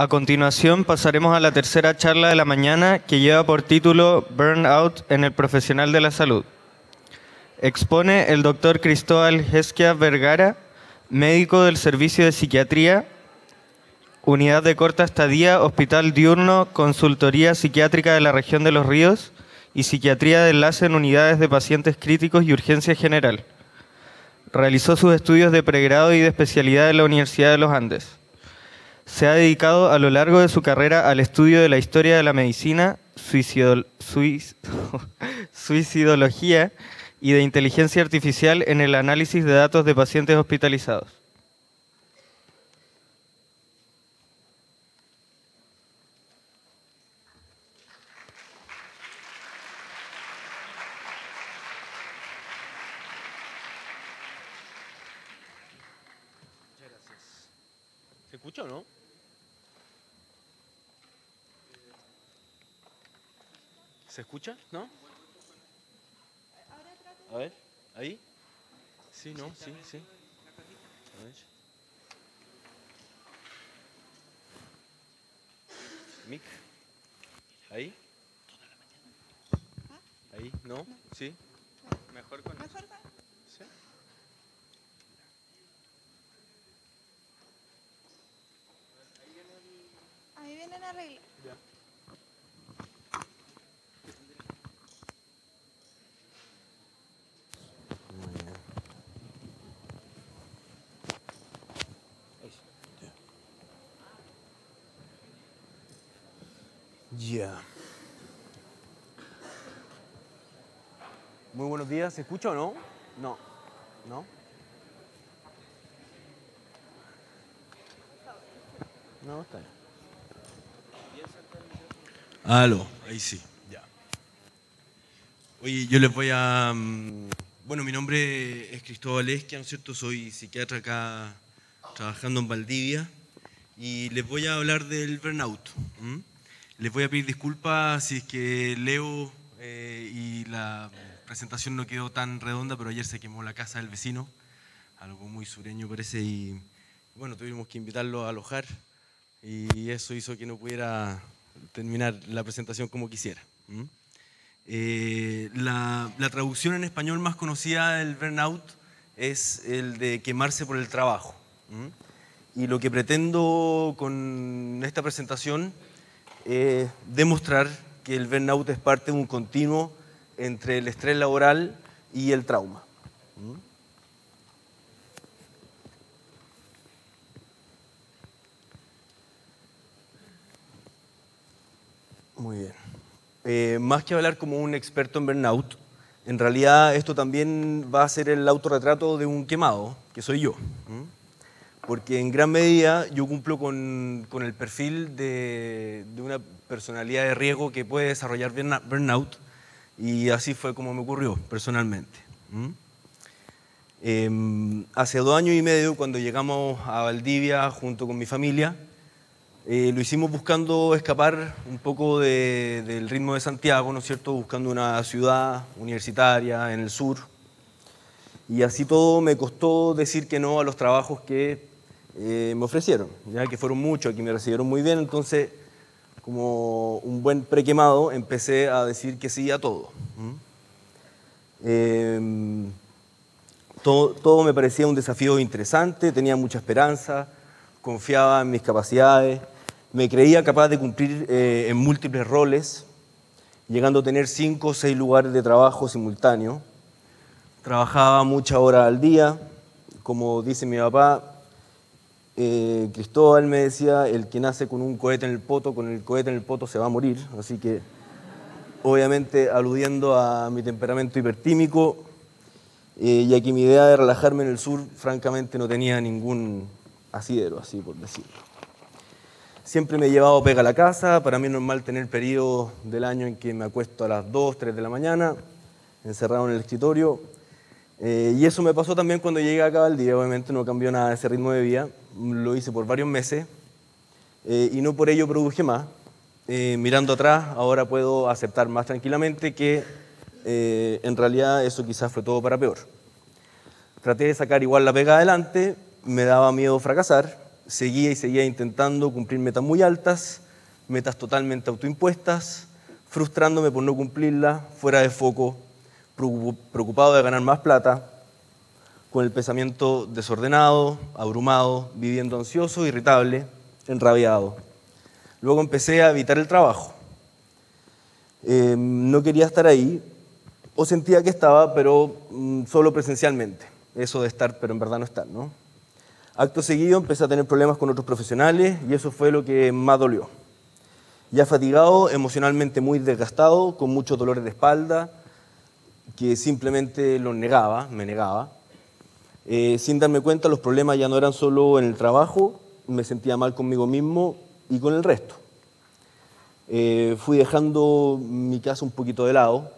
A continuación pasaremos a la tercera charla de la mañana que lleva por título Burnout en el profesional de la salud. Expone el doctor Cristóbal Gesquia Vergara, médico del Servicio de Psiquiatría, Unidad de Corta Estadía, Hospital Diurno, Consultoría Psiquiátrica de la Región de los Ríos y Psiquiatría de Enlace en Unidades de Pacientes Críticos y Urgencia General. Realizó sus estudios de pregrado y de especialidad en la Universidad de los Andes. Se ha dedicado a lo largo de su carrera al estudio de la historia de la medicina, suicidología y de inteligencia artificial en el análisis de datos de pacientes hospitalizados. ¿Se escucha o no? ¿Se escucha? ¿No? A ver, ahí. Sí, no, sí, sí. A ver. Mic. Ahí. Ahí, ¿no? Sí. Mejor con ¿Mejor? Sí. Ahí vienen a Ya. Muy buenos días, ¿se escucha o no? No. ¿No? No, está bien. Aló, ahí sí, ya. Oye, yo les voy a... mm, Bueno, mi nombre es Cristóbal Esquia, ¿no es cierto? Soy psiquiatra acá trabajando en Valdivia y les voy a hablar del burnout. ¿m? Les voy a pedir disculpas si es que leo eh, y la presentación no quedó tan redonda, pero ayer se quemó la casa del vecino, algo muy sureño parece, y bueno, tuvimos que invitarlo a alojar y eso hizo que no pudiera terminar la presentación como quisiera. ¿m? Eh, la, la traducción en español más conocida del burnout es el de quemarse por el trabajo. ¿m? Y lo que pretendo con esta presentación es demostrar que el burnout es parte de un continuo entre el estrés laboral y el trauma. ¿m? Muy bien. Eh, más que hablar como un experto en burnout, en realidad esto también va a ser el autorretrato de un quemado, que soy yo. ¿m? Porque en gran medida yo cumplo con, con el perfil de, de una personalidad de riesgo que puede desarrollar burnout y así fue como me ocurrió personalmente. ¿m? Eh, hace dos años y medio, cuando llegamos a Valdivia junto con mi familia, eh, lo hicimos buscando escapar un poco de- del ritmo de Santiago, ¿no es cierto? Buscando una ciudad universitaria en el sur. Y así todo me costó decir que no a los trabajos que eh, me ofrecieron, ya que fueron muchos, que me recibieron muy bien. Entonces, como un buen prequemado, empecé a decir que sí a todo. ¿m? Eh, todo, me parecía un desafío interesante, tenía mucha esperanza, confiaba en mis capacidades, me creía capaz de cumplir eh, en múltiples roles, llegando a tener cinco o seis lugares de trabajo simultáneos. Trabajaba muchas horas al día, como dice mi papá, eh, Cristóbal me decía, el que nace con un cohete en el poto, con el cohete en el poto se va a morir, así que obviamente aludiendo a mi temperamento hipertímico, eh, y aquí mi idea de relajarme en el sur, francamente, no tenía ningún asidero, así por decirlo. Siempre me he llevado pega a la casa, para mí es normal tener periodos del año en que me acuesto a las 2, 3 de la mañana, encerrado en el escritorio. Eh, y eso me pasó también cuando llegué acá al día, obviamente no cambió nada ese ritmo de vida, lo hice por varios meses eh, y no por ello produje más. Eh, mirando atrás, ahora puedo aceptar más tranquilamente que eh, en realidad eso quizás fue todo para peor. Traté de sacar igual la pega adelante, me daba miedo fracasar, seguía y seguía intentando cumplir metas muy altas, metas totalmente autoimpuestas, frustrándome por no cumplirlas, fuera de foco, preocupado de ganar más plata, con el pensamiento desordenado, abrumado, viviendo ansioso, irritable, enrabiado. Luego empecé a evitar el trabajo. Eh, no quería estar ahí, o sentía que estaba, pero mm, solo presencialmente. Eso de estar, pero en verdad no estar, ¿no? Acto seguido empecé a tener problemas con otros profesionales y eso fue lo que más dolió. Ya fatigado, emocionalmente muy desgastado, con muchos dolores de espalda, que simplemente los negaba, me negaba. Eh, sin darme cuenta, los problemas ya no eran solo en el trabajo, me sentía mal conmigo mismo y con el resto. Eh, fui dejando mi casa un poquito de lado.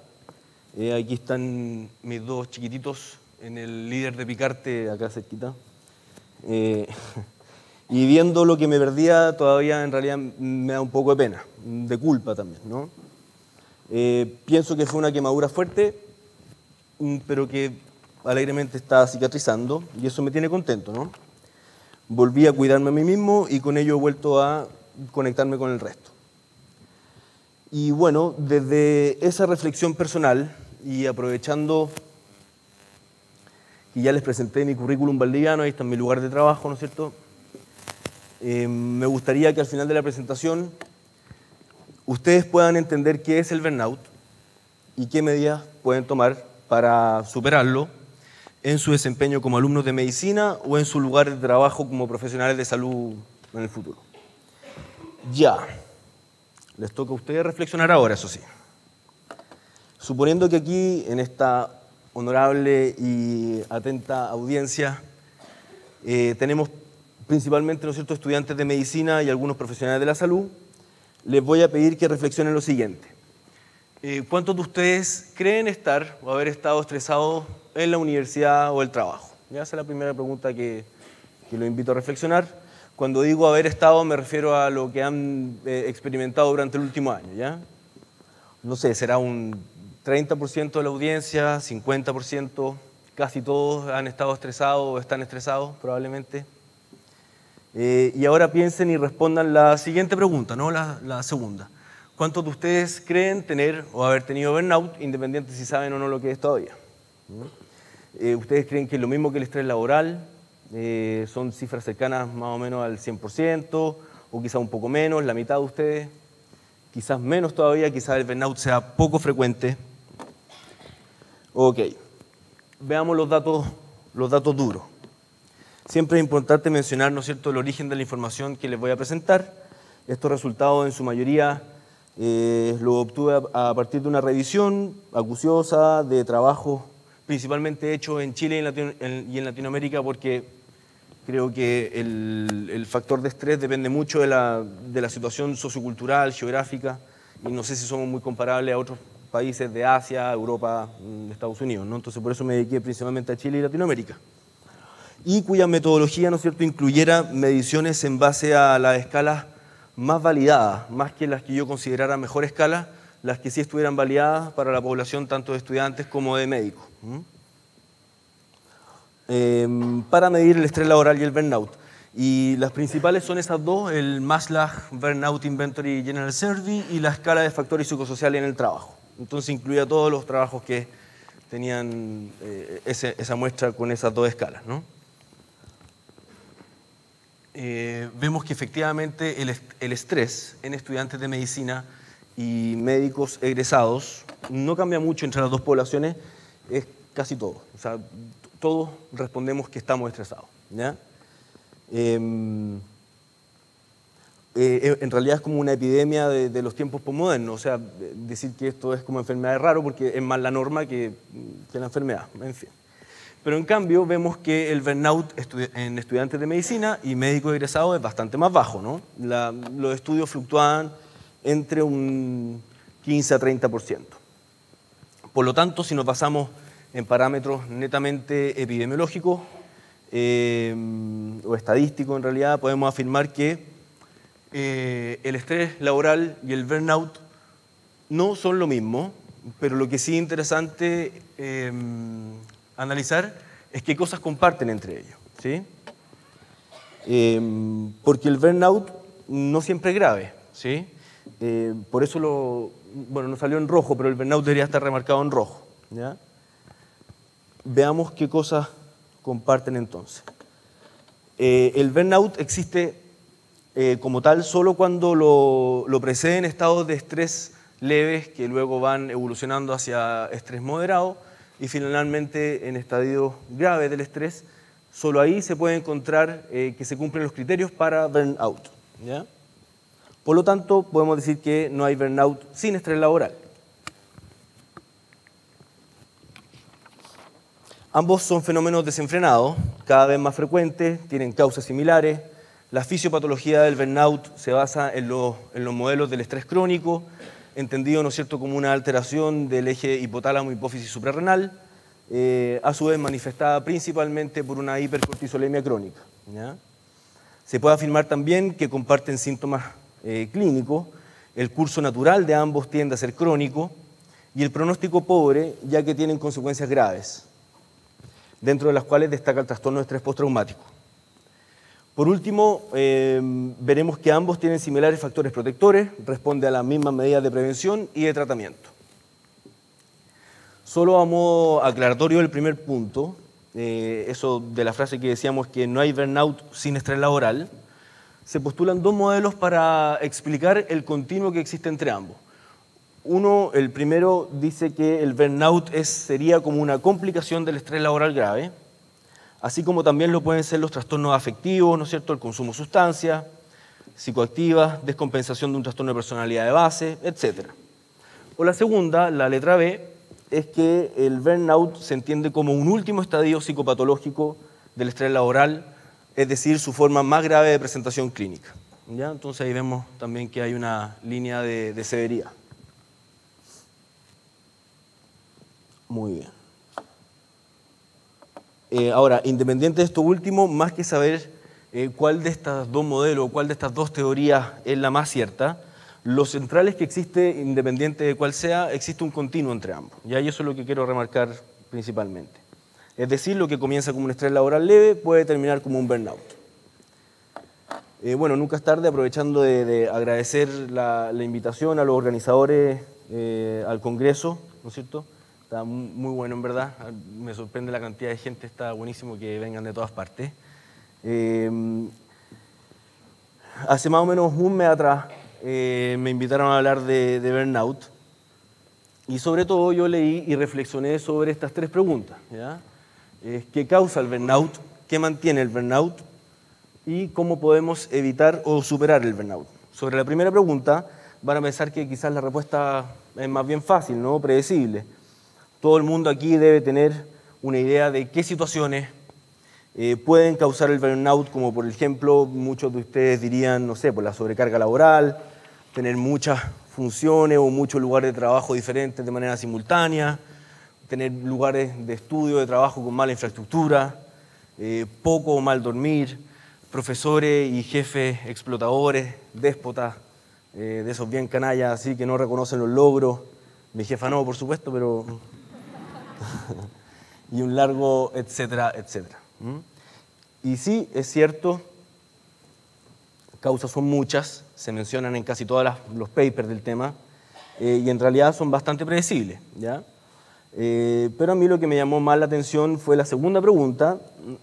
Eh, aquí están mis dos chiquititos en el líder de Picarte, acá cerquita. Y viendo lo que me perdía, todavía en realidad me da un poco de pena, de culpa también. ¿no? pienso que fue una quemadura fuerte, pero que alegremente está cicatrizando y eso me tiene contento. ¿no? Volví a cuidarme a mí mismo y con ello he vuelto a conectarme con el resto. Y bueno, desde esa reflexión personal y aprovechando que ya les presenté mi currículum valdiviano, ahí está mi lugar de trabajo, ¿no es cierto? Eh, me gustaría que al final de la presentación ustedes puedan entender qué es el burnout y qué medidas pueden tomar para superarlo en su desempeño como alumnos de medicina o en su lugar de trabajo como profesionales de salud en el futuro. Ya. Les toca a ustedes reflexionar ahora, eso sí. Suponiendo que aquí, en esta honorable y atenta audiencia, eh, tenemos principalmente ¿no cierto? estudiantes de medicina y algunos profesionales de la salud, les voy a pedir que reflexionen lo siguiente. Eh, ¿Cuántos de ustedes creen estar o haber estado estresados en la universidad o el trabajo? Ya esa es la primera pregunta que, que lo invito a reflexionar. Cuando digo haber estado me refiero a lo que han eh, experimentado durante el último año, ¿ya? No sé, será un 30% de la audiencia, 50%, casi todos han estado estresados o están estresados probablemente. Eh, y ahora piensen y respondan la siguiente pregunta, no la, la segunda. ¿Cuántos de ustedes creen tener o haber tenido burnout, independiente si saben o no lo que es todavía? ¿Mm? Eh, ¿Ustedes creen que es lo mismo que el estrés laboral? Eh, son cifras cercanas más o menos al 100%, o quizás un poco menos, la mitad de ustedes, quizás menos todavía, quizás el burnout sea poco frecuente. Ok, veamos los datos, los datos duros. Siempre es importante mencionar, ¿no es cierto?, el origen de la información que les voy a presentar. Estos resultados en su mayoría eh, lo obtuve a, partir de una revisión acuciosa de trabajo principalmente hecho en Chile y en Latinoamérica porque Creo que el, factor de estrés depende mucho de la, situación sociocultural, geográfica, y no sé si somos muy comparables a otros países de Asia, Europa, mm, Estados Unidos. ¿no? Entonces, por eso me dediqué principalmente a Chile y Latinoamérica. Y cuya metodología, ¿no es cierto?, incluyera mediciones en base a las escalas más validadas, más que las que yo considerara mejor escala, las que sí estuvieran validadas para la población tanto de estudiantes como de médicos. Em, para medir el estrés laboral y el burnout. Y las principales son esas dos, el Maslach Burnout Inventory General Survey y la escala de factores psicosociales en el trabajo. Entonces incluía todos los trabajos que tenían eh, esa muestra con esas dos escalas. ¿no? Eh, vemos que efectivamente el, el, estrés en estudiantes de medicina y médicos egresados no cambia mucho entre las dos poblaciones, es casi todo. O sea, todos respondemos que estamos estresados. Em, eh, en realidad es como una epidemia de, los tiempos postmodernos, o sea, decir que esto es como enfermedad es raro porque es más la norma que, la enfermedad, en fin. Pero en cambio vemos que el burnout en estudiantes de medicina y médicos egresados es bastante más bajo. ¿no? los estudios fluctúan entre un 15 a 30%. Por lo tanto, si nos basamos en parámetros netamente epidemiológicos eh, o estadísticos en realidad, podemos afirmar que eh, el estrés laboral y el burnout no son lo mismo, pero lo que sí es interesante em, analizar es qué cosas comparten entre ellos. ¿sí? Eh, porque el burnout no siempre es grave, ¿sí? Eh, por eso lo, bueno, no salió en rojo, pero el burnout debería estar remarcado en rojo, ¿ya? Veamos qué cosas comparten entonces. Eh, el burnout existe eh, como tal solo cuando lo, lo preceden estados de estrés leves que luego van evolucionando hacia estrés moderado y finalmente en estadios graves del estrés, solo ahí se puede encontrar eh, que se cumplen los criterios para burnout. ¿ya? Por lo tanto, podemos decir que no hay burnout sin estrés laboral. Ambos son fenómenos desenfrenados, cada vez más frecuentes, tienen causas similares. La fisiopatología del burnout se basa en los, en los modelos del estrés crónico, entendido ¿no es cierto? como una alteración del eje hipotálamo-hipófisis suprarrenal, eh, a su vez manifestada principalmente por una hipercortisolemia crónica. Se puede afirmar también que comparten síntomas eh, clínicos, el curso natural de ambos tiende a ser crónico y el pronóstico pobre ya que tienen consecuencias graves dentro de las cuales destaca el trastorno de estrés postraumático. Por último, eh, veremos que ambos tienen similares factores protectores, responde a las mismas medidas de prevención y de tratamiento. Solo a modo aclaratorio el primer punto, eh, eso de la frase que decíamos que no hay burnout sin estrés laboral, se postulan dos modelos para explicar el continuo que existe entre ambos. Uno, el primero, dice que el burnout es, sería como una complicación del estrés laboral grave, así como también lo pueden ser los trastornos afectivos, ¿no es cierto?, el consumo de sustancias, psicoactivas, descompensación de un trastorno de personalidad de base, etc. O la segunda, la letra B, es que el burnout se entiende como un último estadio psicopatológico del estrés laboral, es decir, su forma más grave de presentación clínica. ¿Ya? Entonces ahí vemos también que hay una línea de, de severidad. Muy bien. Eh, ahora, independiente de esto último, más que saber eh, cuál de estas dos modelos, cuál de estas dos teorías es la más cierta, lo central es que existe, independiente de cuál sea, existe un continuo entre ambos. Y ahí eso es lo que quiero remarcar principalmente. Es decir, lo que comienza como un estrés laboral leve puede terminar como un burnout. Eh, bueno, nunca es tarde, aprovechando de, de agradecer la, la, invitación a los organizadores eh, al Congreso, ¿no es cierto? Está muy bueno, en verdad. Me sorprende la cantidad de gente, está buenísimo que vengan de todas partes. Eh, hace más o menos un mes atrás eh, me invitaron a hablar de, de, burnout y sobre todo yo leí y reflexioné sobre estas tres preguntas. ¿ya? Eh, ¿Qué causa el burnout? ¿Qué mantiene el burnout? ¿Y cómo podemos evitar o superar el burnout? Sobre la primera pregunta van a pensar que quizás la respuesta es más bien fácil, ¿no? predecible todo el mundo aquí debe tener una idea de qué situaciones eh, pueden causar el burnout, como por ejemplo muchos de ustedes dirían, no sé, por la sobrecarga laboral, tener muchas funciones o muchos lugares de trabajo diferentes de manera simultánea, tener lugares de estudio, de trabajo con mala infraestructura, eh, poco o mal dormir, profesores y jefes explotadores, déspotas, eh, de esos bien canallas, así que no reconocen los logros. Mi jefa no, por supuesto, pero y un largo etcétera, etcétera. Y sí, es cierto, causas son muchas, se mencionan en casi todos los papers del tema, eh, y en realidad son bastante predecibles. ¿ya? Eh, pero a mí lo que me llamó más la atención fue la segunda pregunta,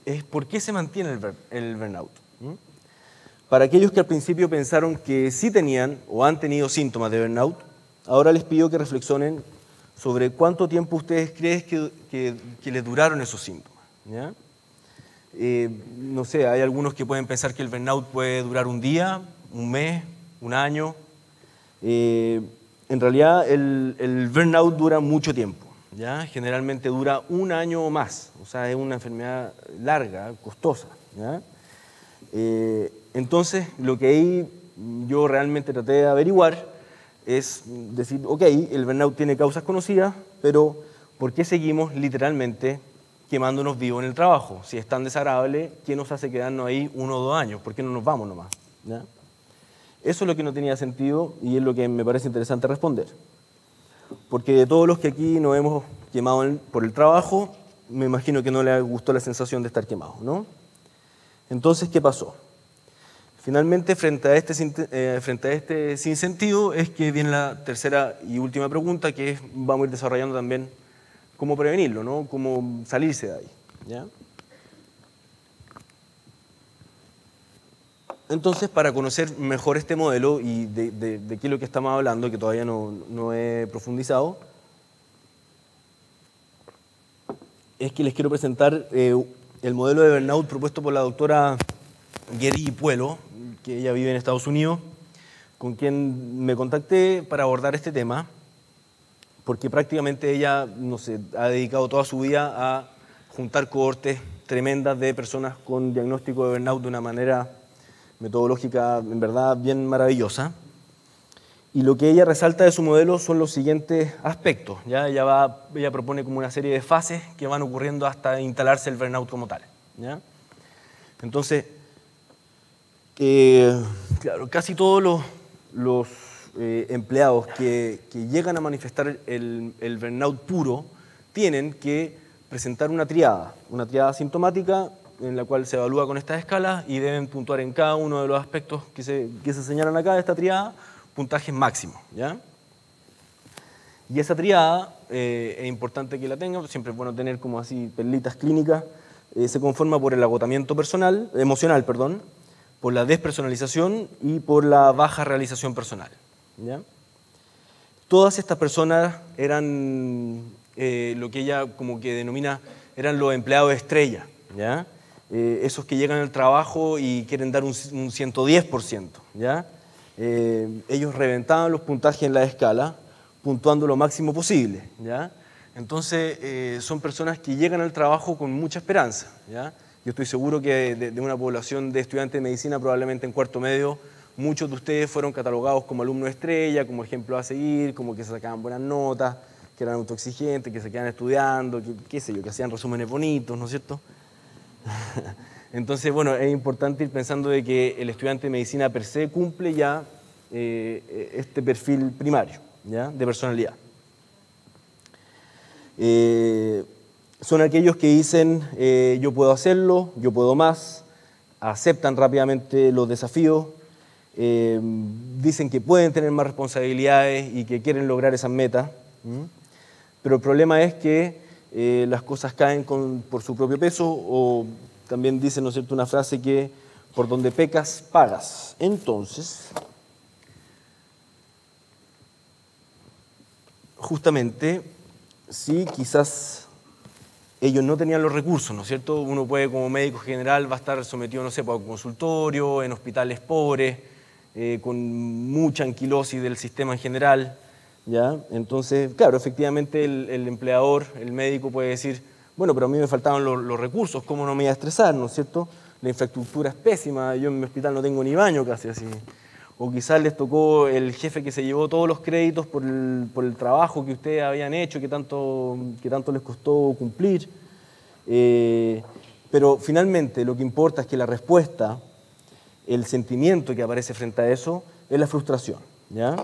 es ¿por qué se mantiene el, el burnout? ¿Mm? Para aquellos que al principio pensaron que sí tenían o han tenido síntomas de burnout, ahora les pido que reflexionen sobre cuánto tiempo ustedes creen que, que, les duraron esos síntomas. Eh, no sé, hay algunos que pueden pensar que el burnout puede durar un día, un mes, un año. Eh, en realidad el, el, burnout dura mucho tiempo, generalmente dura un año o más, o sea, es una enfermedad larga, costosa. Eh, entonces, lo que ahí yo realmente traté de averiguar es decir, ok, el burnout tiene causas conocidas, pero ¿por qué seguimos literalmente quemándonos vivos en el trabajo? Si es tan desagradable, ¿qué nos hace quedarnos ahí uno o dos años? ¿Por qué no nos vamos nomás? Eso es lo que no tenía sentido y es lo que me parece interesante responder. Porque de todos los que aquí nos hemos quemado por el trabajo, me imagino que no le gustó la sensación de estar quemado, ¿no? Entonces, ¿qué pasó? Finalmente, frente a, este, eh, frente a este sinsentido, es que viene la tercera y última pregunta, que es, vamos a ir desarrollando también cómo prevenirlo, ¿no? cómo salirse de ahí. ¿ya? Entonces, para conocer mejor este modelo y de qué es lo que estamos hablando, que todavía no, no he profundizado, es que les quiero presentar eh, el modelo de burnout propuesto por la doctora Gary Puelo, que ella vive en Estados Unidos, con quien me contacté para abordar este tema, porque prácticamente ella, no sé, ha dedicado toda su vida a juntar cohortes tremendas de personas con diagnóstico de burnout de una manera metodológica, en verdad, bien maravillosa. Y lo que ella resalta de su modelo son los siguientes aspectos. ¿ya? Ella, va, ella propone como una serie de fases que van ocurriendo hasta instalarse el burnout como tal. ¿ya? Entonces, eh, claro, casi todos los, eh, empleados que, llegan a manifestar el, burnout puro tienen que presentar una triada, una triada sintomática en la cual se evalúa con estas escalas y deben puntuar en cada uno de los aspectos que se, que se señalan acá de esta triada puntajes máximos. ¿ya? Y esa triada, eh, es importante que la tengan, siempre es bueno tener como así perlitas clínicas, se conforma por el agotamiento personal, emocional, perdón, por la despersonalización y por la baja realización personal. ¿ya? Todas estas personas eran eh, lo que ella como que denomina, eran los empleados estrella, ¿ya? Eh, esos que llegan al trabajo y quieren dar un, un 110%, ¿ya? Eh, ellos reventaban los puntajes en la escala, puntuando lo máximo posible, ¿ya? Entonces, son personas que llegan al trabajo con mucha esperanza, ¿ya? Yo estoy seguro que de, una población de estudiantes de medicina, probablemente en cuarto medio, muchos de ustedes fueron catalogados como alumnos estrella, como ejemplo a seguir, como que sacaban buenas notas, que eran autoexigentes, que se quedaban estudiando, que, qué sé yo, que hacían resúmenes bonitos, ¿no es cierto? Entonces, bueno, es importante ir pensando de que el estudiante de medicina per se cumple ya eh, este perfil primario, ¿ya? De personalidad. Eh, son aquellos que dicen, eh, yo puedo hacerlo, yo puedo más, aceptan rápidamente los desafíos, eh, dicen que pueden tener más responsabilidades y que quieren lograr esas metas. Pero el problema es que eh, las cosas caen por su propio peso o también dicen, ¿no cierto?, una frase que por donde pecas, pagas. Entonces, justamente, sí, quizás ellos no tenían los recursos, ¿no es cierto? Uno puede, como médico general, va a estar sometido, no sé, pues, a un consultorio, en hospitales pobres, eh, con mucha anquilosis del sistema en general, ¿ya? Entonces, claro, efectivamente el, empleador, el médico puede decir, bueno, pero a mí me faltaban los, los recursos, ¿cómo no me iba a estresar, ¿no es cierto? La infraestructura es pésima, yo en mi hospital no tengo ni baño casi así. O quizás les tocó el jefe que se llevó todos los créditos por el, trabajo que ustedes habían hecho, que tanto, les costó cumplir. Eh, pero finalmente lo que importa es que la respuesta, el sentimiento que aparece frente a eso, es la frustración. ¿ya?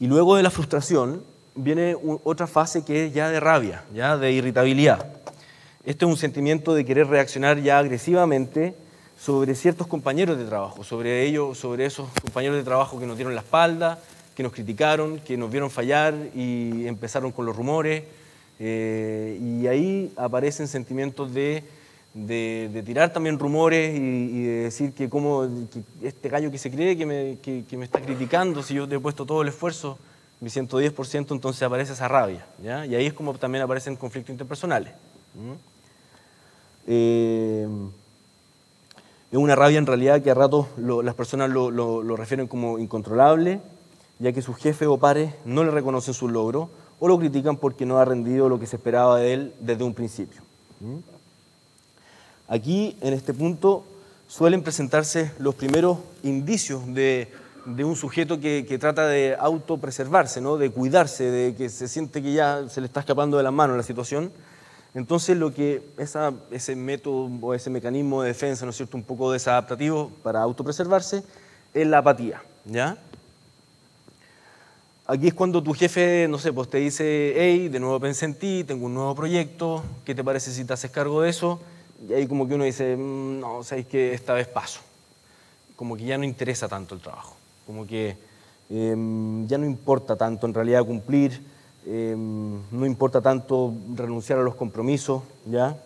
Y luego de la frustración viene otra fase que es ya de rabia, ya de irritabilidad. Este es un sentimiento de querer reaccionar ya agresivamente sobre ciertos compañeros de trabajo, sobre ellos, sobre esos compañeros de trabajo que nos dieron la espalda, que nos criticaron, que nos vieron fallar y empezaron con los rumores. eh, y ahí aparecen sentimientos de, de- de tirar también rumores y, y de decir que como que este gallo que se cree que me, que- que me está criticando, si yo le he puesto todo el esfuerzo, mi 110%, entonces aparece esa rabia. ¿ya? Y ahí es como también aparecen conflictos interpersonales. ¿m? Eh, es una rabia en realidad que a ratos las personas lo, refieren como incontrolable, ya que sus jefes o pares no le reconocen su logro o lo critican porque no ha rendido lo que se esperaba de él desde un principio. ¿Mm? Aquí, en este punto, suelen presentarse los primeros indicios de, un sujeto que, que trata de autopreservarse, ¿no? de cuidarse, de que se siente que ya se le está escapando de las manos la situación. Entonces, lo que esa, ese método o ese mecanismo de defensa, ¿no es cierto?, un poco desadaptativo para autopreservarse, es la apatía, ¿ya? Aquí es cuando tu jefe, no sé, pues te dice, hey, de nuevo pensé en ti, tengo un nuevo proyecto, ¿qué te parece si te haces cargo de eso? Y ahí como que uno dice, "Mm, no, sabéis que esta vez paso. como que ya no interesa tanto el trabajo, como que em, ya no importa tanto en realidad cumplir, em, no importa tanto renunciar a los compromisos, ¿ya?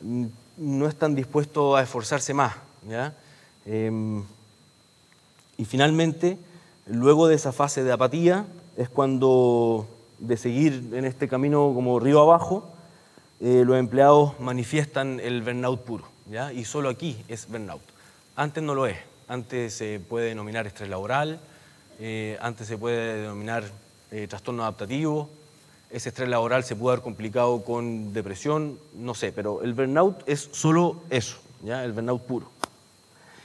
Mm, no están dispuestos a esforzarse más. ¿ya? Em, y finalmente, luego de esa fase de apatía, es cuando de seguir en este camino como río abajo, eh, los empleados manifiestan el burnout puro. ¿ya? Y solo aquí es burnout. Antes no lo es. Antes se puede denominar estrés laboral, eh, antes se puede denominar eh, trastorno adaptativo, ese estrés laboral se puede haber complicado con depresión, no sé, pero el burnout es solo eso, ¿ya? el burnout puro.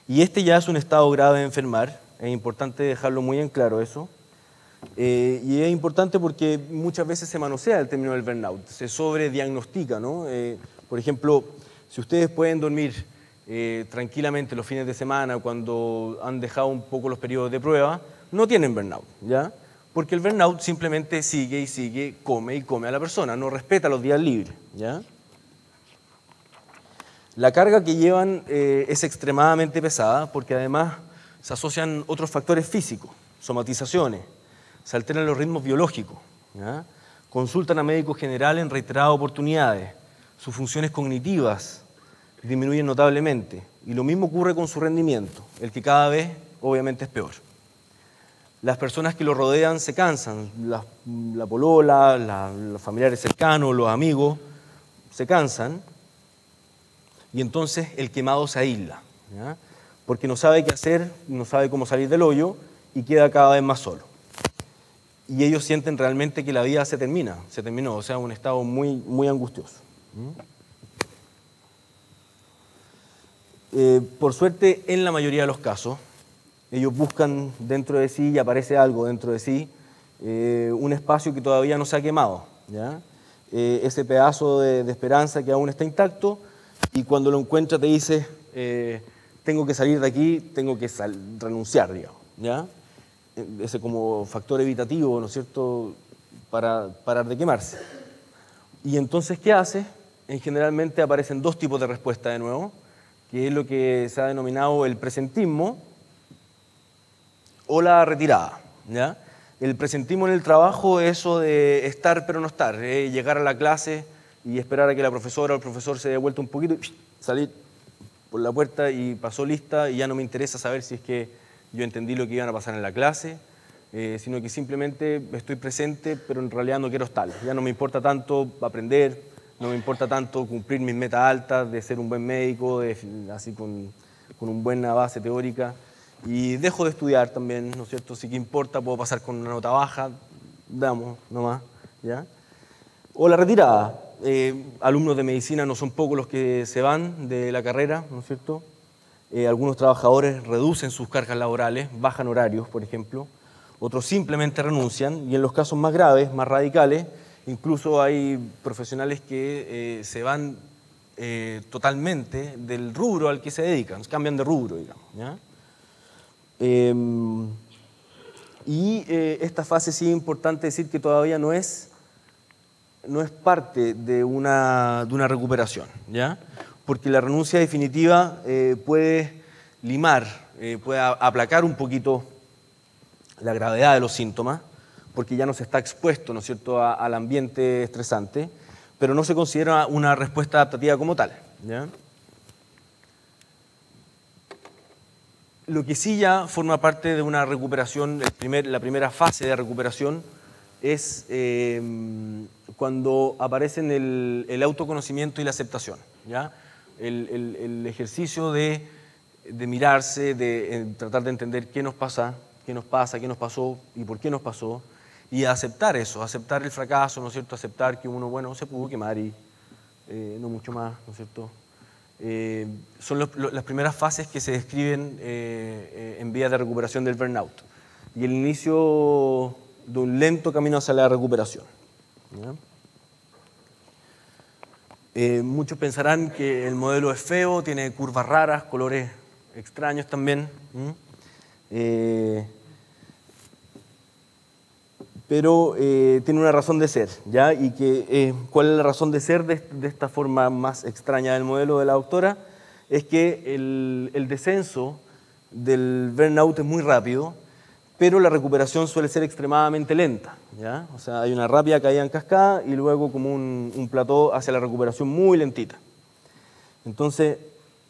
Y este ya es un estado grave de enfermar, es importante dejarlo muy en claro eso. Eh, y es importante porque muchas veces se manosea el término del burnout, se sobrediagnostica, ¿no? Eh, por ejemplo, si ustedes pueden dormir eh, tranquilamente los fines de semana cuando han dejado un poco los periodos de prueba, no tienen burnout, ¿ya? Porque el burnout simplemente sigue y sigue, come y come a la persona, no respeta los días libres. La carga que llevan eh, es extremadamente pesada porque además se asocian otros factores físicos, somatizaciones, se alteran los ritmos biológicos, consultan a médicos generales en reiteradas oportunidades, sus funciones cognitivas disminuyen notablemente y lo mismo ocurre con su rendimiento, el que cada vez obviamente es peor las personas que lo rodean se cansan, la, polola, los familiares cercanos, los amigos, se cansan y entonces el quemado se aísla, porque no sabe qué hacer, no sabe cómo salir del hoyo y queda cada vez más solo. Y ellos sienten realmente que la vida se termina, se terminó, o sea, un estado muy, muy angustioso. Eh, por suerte, en la mayoría de los casos, ellos buscan dentro de sí y aparece algo dentro de sí, eh, un espacio que todavía no se ha quemado, ¿ya? Eh, ese pedazo de, esperanza que aún está intacto y cuando lo encuentra te dice, eh, tengo que salir de aquí, tengo que renunciar, digamos, ¿ya? Ese como factor evitativo, ¿no es cierto?, para parar de quemarse. Y entonces, ¿qué hace? En generalmente aparecen dos tipos de respuesta de nuevo, que es lo que se ha denominado el presentismo, o la retirada. El presentismo en el trabajo es eso de estar pero no estar, llegar a la clase y esperar a que la profesora o el profesor se dé vuelta un poquito y salir por la puerta y pasó lista y ya no me interesa saber si es que yo entendí lo que iban a pasar en la clase, eh, sino que simplemente estoy presente, pero en realidad no quiero estar. Ya no me importa tanto aprender, no me importa tanto cumplir mis metas altas, de ser un buen médico, así con, con una buena base teórica y dejo de estudiar también, ¿no es cierto? Si que importa, puedo pasar con una nota baja, damos nomás, ¿ya? O la retirada. Eh, alumnos de medicina no son pocos los que se van de la carrera, ¿no es cierto? Eh, algunos trabajadores reducen sus cargas laborales, bajan horarios, por ejemplo. Otros simplemente renuncian y en los casos más graves, más radicales, incluso hay profesionales que eh, se van totalmente del rubro al que se dedican, cambian de rubro, digamos. ¿ya? Em, y eh, esta fase sí es importante decir que todavía no es, no es parte de una, de una recuperación, ¿ya? porque la renuncia definitiva eh, puede limar, eh, puede aplacar un poquito la gravedad de los síntomas, porque ya no se está expuesto ¿no es cierto? al ambiente estresante, pero no se considera una respuesta adaptativa como tal. ¿ya? Lo que sí ya forma parte de una recuperación, la primera fase de recuperación es em, cuando aparecen el, autoconocimiento y la aceptación. ¿ya? El, ejercicio de, mirarse, de tratar de entender qué nos pasa, qué nos pasa, qué nos pasó y por qué nos pasó, y aceptar eso, aceptar el fracaso, ¿no es cierto? Aceptar que uno, bueno, se pudo quemar y eh, no mucho más, ¿no es cierto? Eh, son las primeras fases que se describen eh, eh, en vía de recuperación del burnout y el inicio de un lento camino hacia la recuperación. muchos pensarán que el modelo es feo, tiene curvas raras, colores extraños también pero eh, tiene una razón de ser, ¿ya? Y que, eh, ¿cuál es la razón de ser de, esta forma más extraña del modelo de la doctora? Es que el, descenso del burnout es muy rápido, pero la recuperación suele ser extremadamente lenta. ¿ya? O sea, hay una rápida caída en cascada y luego como un, un plató hacia la recuperación muy lentita. Entonces,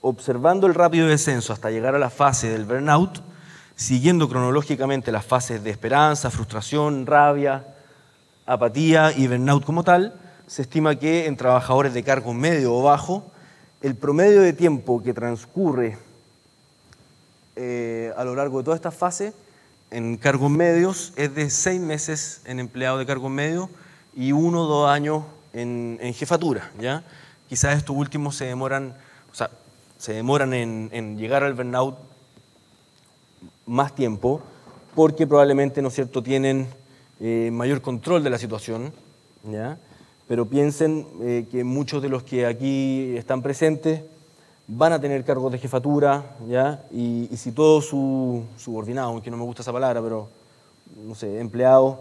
observando el rápido descenso hasta llegar a la fase del burnout, siguiendo cronológicamente las fases de esperanza, frustración, rabia, apatía y burnout como tal, se estima que en trabajadores de cargo medio o bajo, el promedio de tiempo que transcurre eh, a lo largo de toda esta fase en cargos medios es de seis meses en empleado de cargos medios y uno o dos años en, en, jefatura. ¿ya? Quizás estos últimos se demoran, o sea, se demoran en, en llegar al burnout más tiempo porque probablemente, ¿no es cierto?, tienen eh, mayor control de la situación, ¿ya? pero piensen eh, que muchos de los que aquí están presentes van a tener cargos de jefatura, ¿ya? Y, si todos sus subordinados, aunque no me gusta esa palabra, pero, no sé, empleados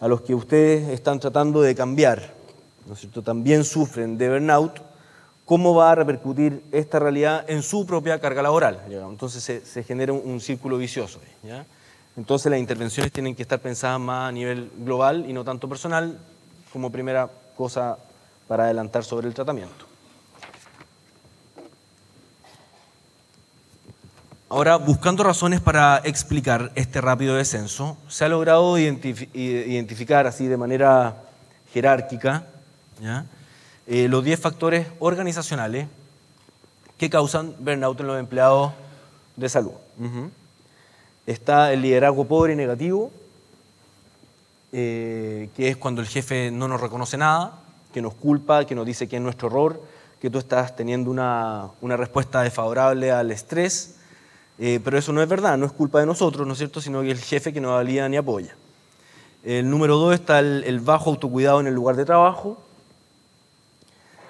a los que ustedes están tratando de cambiar, ¿no es cierto?, también sufren de burnout, ¿cómo va a repercutir esta realidad en su propia carga laboral? Entonces se, genera un, círculo vicioso. Entonces las intervenciones tienen que estar pensadas más a nivel global y no tanto personal como primera cosa para adelantar sobre el tratamiento. Ahora, buscando razones para explicar este rápido descenso, se ha logrado identif identificar así de manera jerárquica. Eh, los 10 factores organizacionales que causan burnout en los empleados de salud. Uh -huh. Está el liderazgo pobre y negativo, eh, que es cuando el jefe no nos reconoce nada, que nos culpa, que nos dice que es nuestro error, que tú estás teniendo una, una respuesta desfavorable al estrés, eh, pero eso no es verdad, no es culpa de nosotros, ¿no es cierto?, sino que el jefe que no valida ni apoya. El número dos está el, el bajo autocuidado en el lugar de trabajo,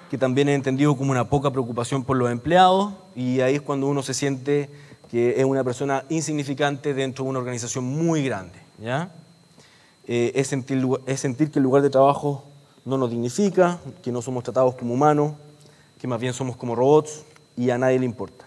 que también es entendido como una poca preocupación por los empleados, y ahí es cuando uno se siente que es una persona insignificante dentro de una organización muy grande. ¿ya? Eh, es, sentir, que el lugar de trabajo no nos dignifica, que no somos tratados como humanos, que más bien somos como robots y a nadie le importa.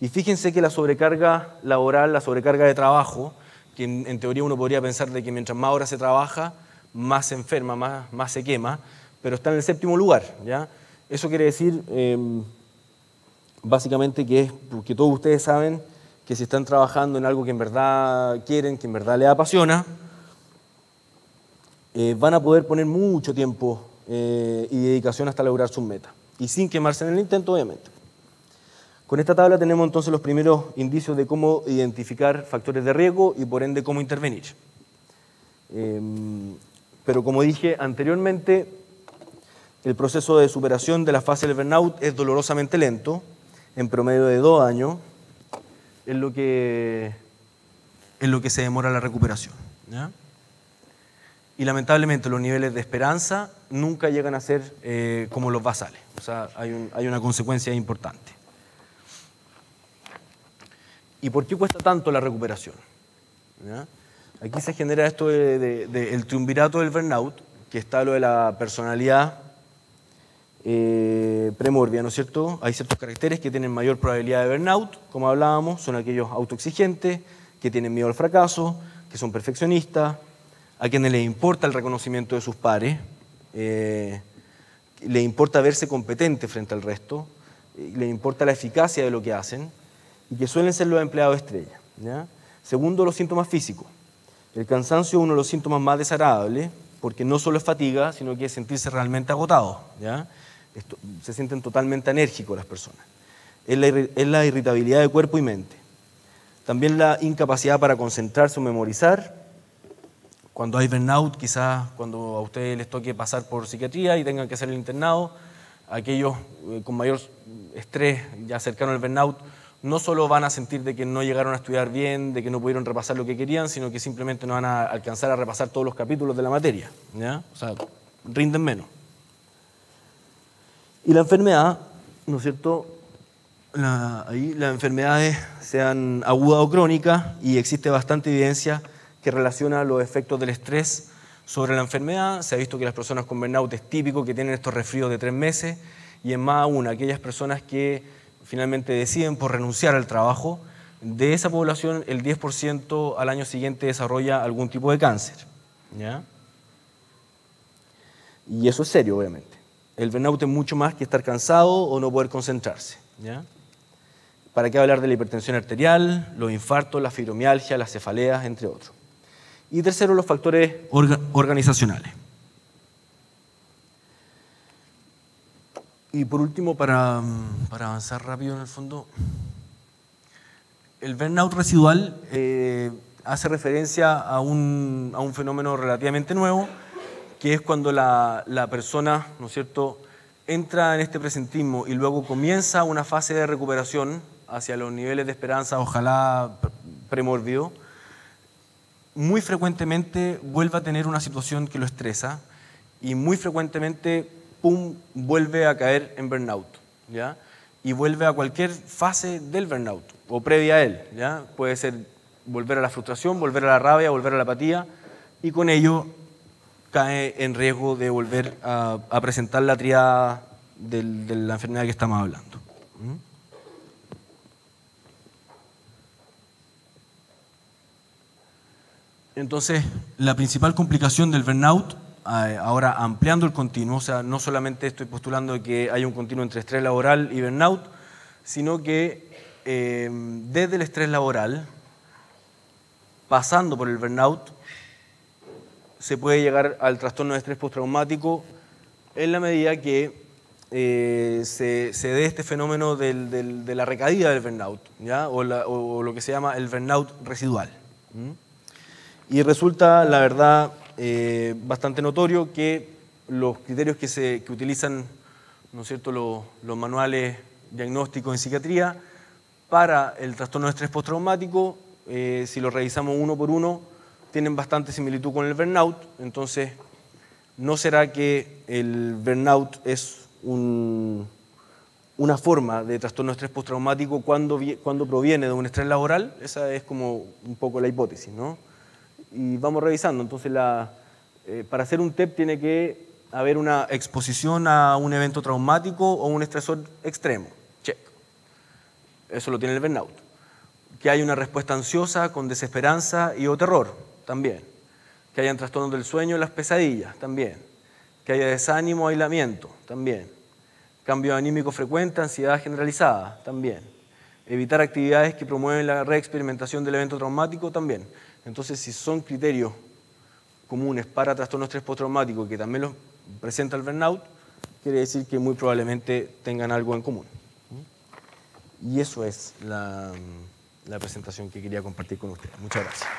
Y fíjense que la sobrecarga laboral, la sobrecarga de trabajo, que en, en teoría uno podría pensar de que mientras más horas se trabaja, más se enferma, más, más se quema, pero está en el séptimo lugar. ¿ya? Eso quiere decir, eh, básicamente, que es porque todos ustedes saben que si están trabajando en algo que en verdad quieren, que en verdad les apasiona, eh, van a poder poner mucho tiempo eh, y dedicación hasta lograr sus metas. Y sin quemarse en el intento, obviamente. Con esta tabla tenemos entonces los primeros indicios de cómo identificar factores de riesgo y por ende cómo intervenir. Eh, pero como dije anteriormente, el proceso de superación de la fase del burnout es dolorosamente lento, en promedio de dos años, es lo que, es lo que se demora la recuperación. Y lamentablemente los niveles de esperanza nunca llegan a ser eh, como los basales, o sea, hay, un, hay una consecuencia importante. ¿Y por qué cuesta tanto la recuperación? Aquí se genera esto del de, de, de triunvirato del burnout, que está lo de la personalidad eh, premorbia, ¿no es cierto? Hay ciertos caracteres que tienen mayor probabilidad de burnout, como hablábamos, son aquellos autoexigentes, que tienen miedo al fracaso, que son perfeccionistas, a quienes les importa el reconocimiento de sus pares, eh, les importa verse competente frente al resto, eh, les importa la eficacia de lo que hacen, y que suelen ser los empleados estrella. Segundo, los síntomas físicos. El cansancio es uno de los síntomas más desagradables, porque no solo es fatiga, sino que es sentirse realmente agotado. Se sienten totalmente enérgicos las personas. Es la, es la, irritabilidad de cuerpo y mente. También la incapacidad para concentrarse o memorizar. Cuando hay burnout, quizás cuando a ustedes les toque pasar por psiquiatría y tengan que hacer el internado, aquellos eh, con mayor estrés ya cercano al burnout, no solo van a sentir de que no llegaron a estudiar bien, de que no pudieron repasar lo que querían, sino que simplemente no van a alcanzar a repasar todos los capítulos de la materia. ¿ya? O sea, rinden menos. Y la enfermedad, ¿no es cierto? Ahí las enfermedades sean agudas o crónicas y existe bastante evidencia que relaciona los efectos del estrés sobre la enfermedad. Se ha visto que las personas con burnout es típico que tienen estos resfríos de tres meses y en más aún aquellas personas que finalmente deciden por renunciar al trabajo, de esa población el 10% al año siguiente desarrolla algún tipo de cáncer. ¿ya? Y eso es serio, obviamente. El burnout es mucho más que estar cansado o no poder concentrarse. ¿Para qué hablar de la hipertensión arterial, los infartos, la fibromialgia, las cefaleas, entre otros? Y tercero, los factores orga- organizacionales. Y por último, para, para avanzar rápido en el fondo, el burnout residual eh, hace referencia a un, a un fenómeno relativamente nuevo, que es cuando la, la persona, ¿no es cierto?, entra en este presentismo y luego comienza una fase de recuperación hacia los niveles de esperanza, ojalá pre- premórbido, muy frecuentemente vuelve a tener una situación que lo estresa y muy frecuentemente, pum, vuelve a caer en burnout, ¿ya? Y vuelve a cualquier fase del burnout o previa a él, ¿ya? Puede ser volver a la frustración, volver a la rabia, volver a la apatía y con ello cae en riesgo de volver a, presentar la triada de la enfermedad que estamos hablando. ¿Mm? Entonces, la principal complicación del burnout, ahora ampliando el continuo, o sea, no solamente estoy postulando que hay un continuo entre estrés laboral y burnout, sino que eh, desde el estrés laboral, pasando por el burnout, se puede llegar al trastorno de estrés postraumático en la medida que eh, se, dé este fenómeno de la recaída del burnout. O, lo que se llama el burnout residual. Y resulta, la verdad, eh, bastante notorio que los criterios que, se, utilizan ¿no es cierto? Los, manuales diagnósticos en psiquiatría para el trastorno de estrés postraumático, eh, si los revisamos uno por uno, tienen bastante similitud con el burnout. Entonces, ¿no será que el burnout es un- una forma de trastorno de estrés postraumático cuando, cuando proviene de un estrés laboral? Esa es como un poco la hipótesis, ¿no? y vamos revisando. Entonces, la, eh, para hacer un TEP tiene que haber una exposición a un evento traumático o un estresor extremo. Check. Eso lo tiene el burnout. Que haya una respuesta ansiosa con desesperanza y o terror, también. Que hayan trastornos del sueño y las pesadillas, también. Que haya desánimo aislamiento, también. Cambio anímico frecuente, ansiedad generalizada, también. Evitar actividades que promueven la reexperimentación del evento traumático, también. Entonces, si son criterios comunes para trastorno de estrés postraumático que también los presenta el burnout, quiere decir que muy probablemente tengan algo en común. Y eso es la, la presentación que quería compartir con ustedes. Muchas gracias.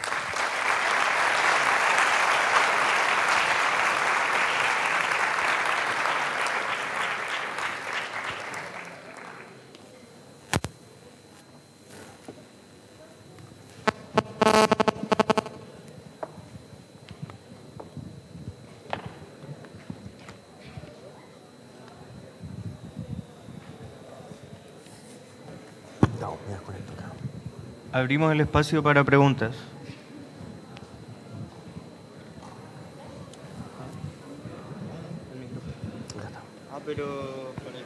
No, me desconecto acá. Abrimos el espacio para preguntas. Acá está. Ah, pero con el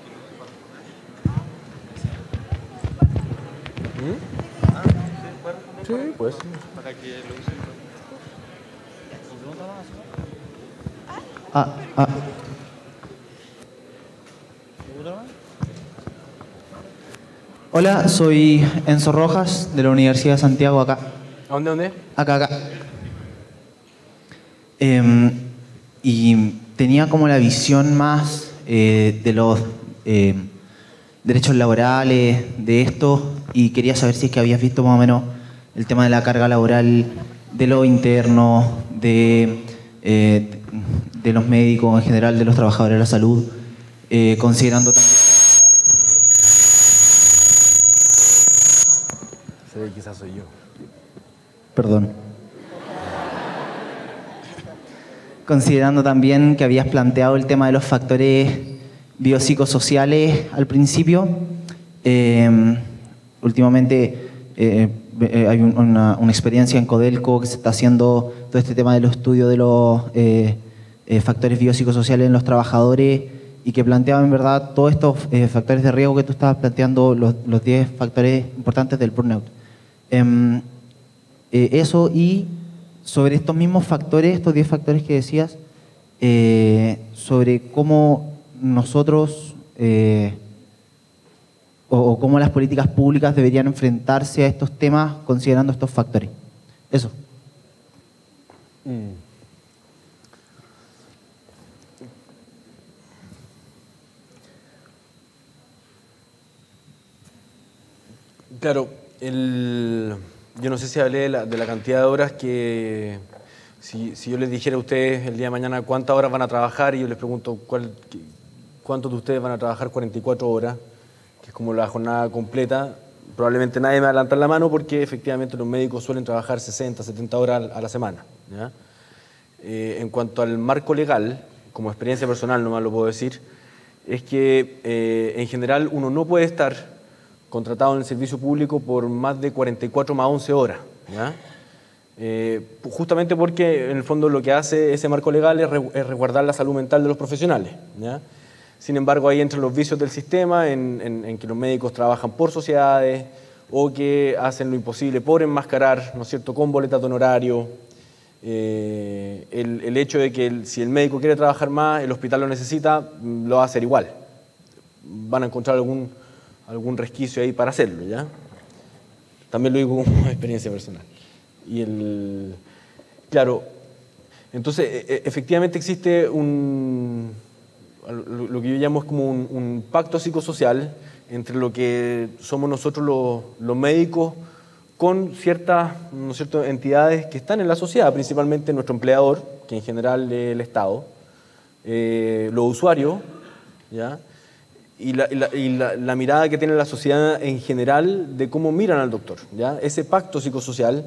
Sí, pues. Para que lo usen. Ah, ah. Soy Enzo Rojas de la Universidad de Santiago, acá. ¿A dónde, dónde? Acá, acá. Em, y tenía como la visión más eh, de los em, derechos laborales, de esto, y quería saber si es que habías visto más o menos el tema de la carga laboral, de lo interno, de, eh, de los médicos en general, de los trabajadores de la salud, eh, considerando también... Se ve soy yo. Perdón. Considerando también que habías planteado el tema de los factores biopsicosociales al principio, eh, últimamente eh, eh, hay un- una, experiencia en Codelco que se está haciendo todo este tema de los estudios de los eh, eh, factores biopsicosociales en los trabajadores y que planteaba en verdad todos estos eh, factores de riesgo que tú estabas planteando, los 10 factores importantes del burnout. Em, eh, eso y sobre estos mismos factores, estos 10 factores que decías, eh, sobre cómo nosotros eh, o, cómo las políticas públicas deberían enfrentarse a estos temas considerando estos factores. Eso. Claro, yo no sé si hablé de la, cantidad de horas que, si, yo les dijera a ustedes el día de mañana cuántas horas van a trabajar y yo les pregunto cuál, cuántos de ustedes van a trabajar 44 horas, que es como la jornada completa, probablemente nadie me va a levantar la mano porque efectivamente los médicos suelen trabajar 60, 70 horas a la semana. Eh, en cuanto al marco legal, como experiencia personal nomás lo puedo decir, es que eh, en general uno no puede estar contratado en el servicio público por más de 44 más 11 horas. ¿ya? Eh, justamente porque en el fondo lo que hace ese marco legal es, re- es resguardar la salud mental de los profesionales. ¿ya? Sin embargo, ahí entran los vicios del sistema en, en- en que los médicos trabajan por sociedades o que hacen lo imposible por enmascarar, ¿no es cierto?, con boletas de honorario. Eh, el, el hecho de que el- si el médico quiere trabajar más, el hospital lo necesita, mm, lo va a hacer igual. Van a encontrar algún, algún resquicio ahí para hacerlo, ¿ya? También lo digo como experiencia personal. Y el, claro, entonces e- e- efectivamente existe un, lo que yo llamo es como un, pacto psicosocial entre lo que somos nosotros los, médicos con ciertas ¿no cierto? entidades que están en la sociedad, principalmente nuestro empleador, que en general es el Estado, eh, los usuarios, ¿ya? Y, la, y la- y la- la mirada que tiene la sociedad en general de cómo miran al doctor. ¿ya? Ese pacto psicosocial,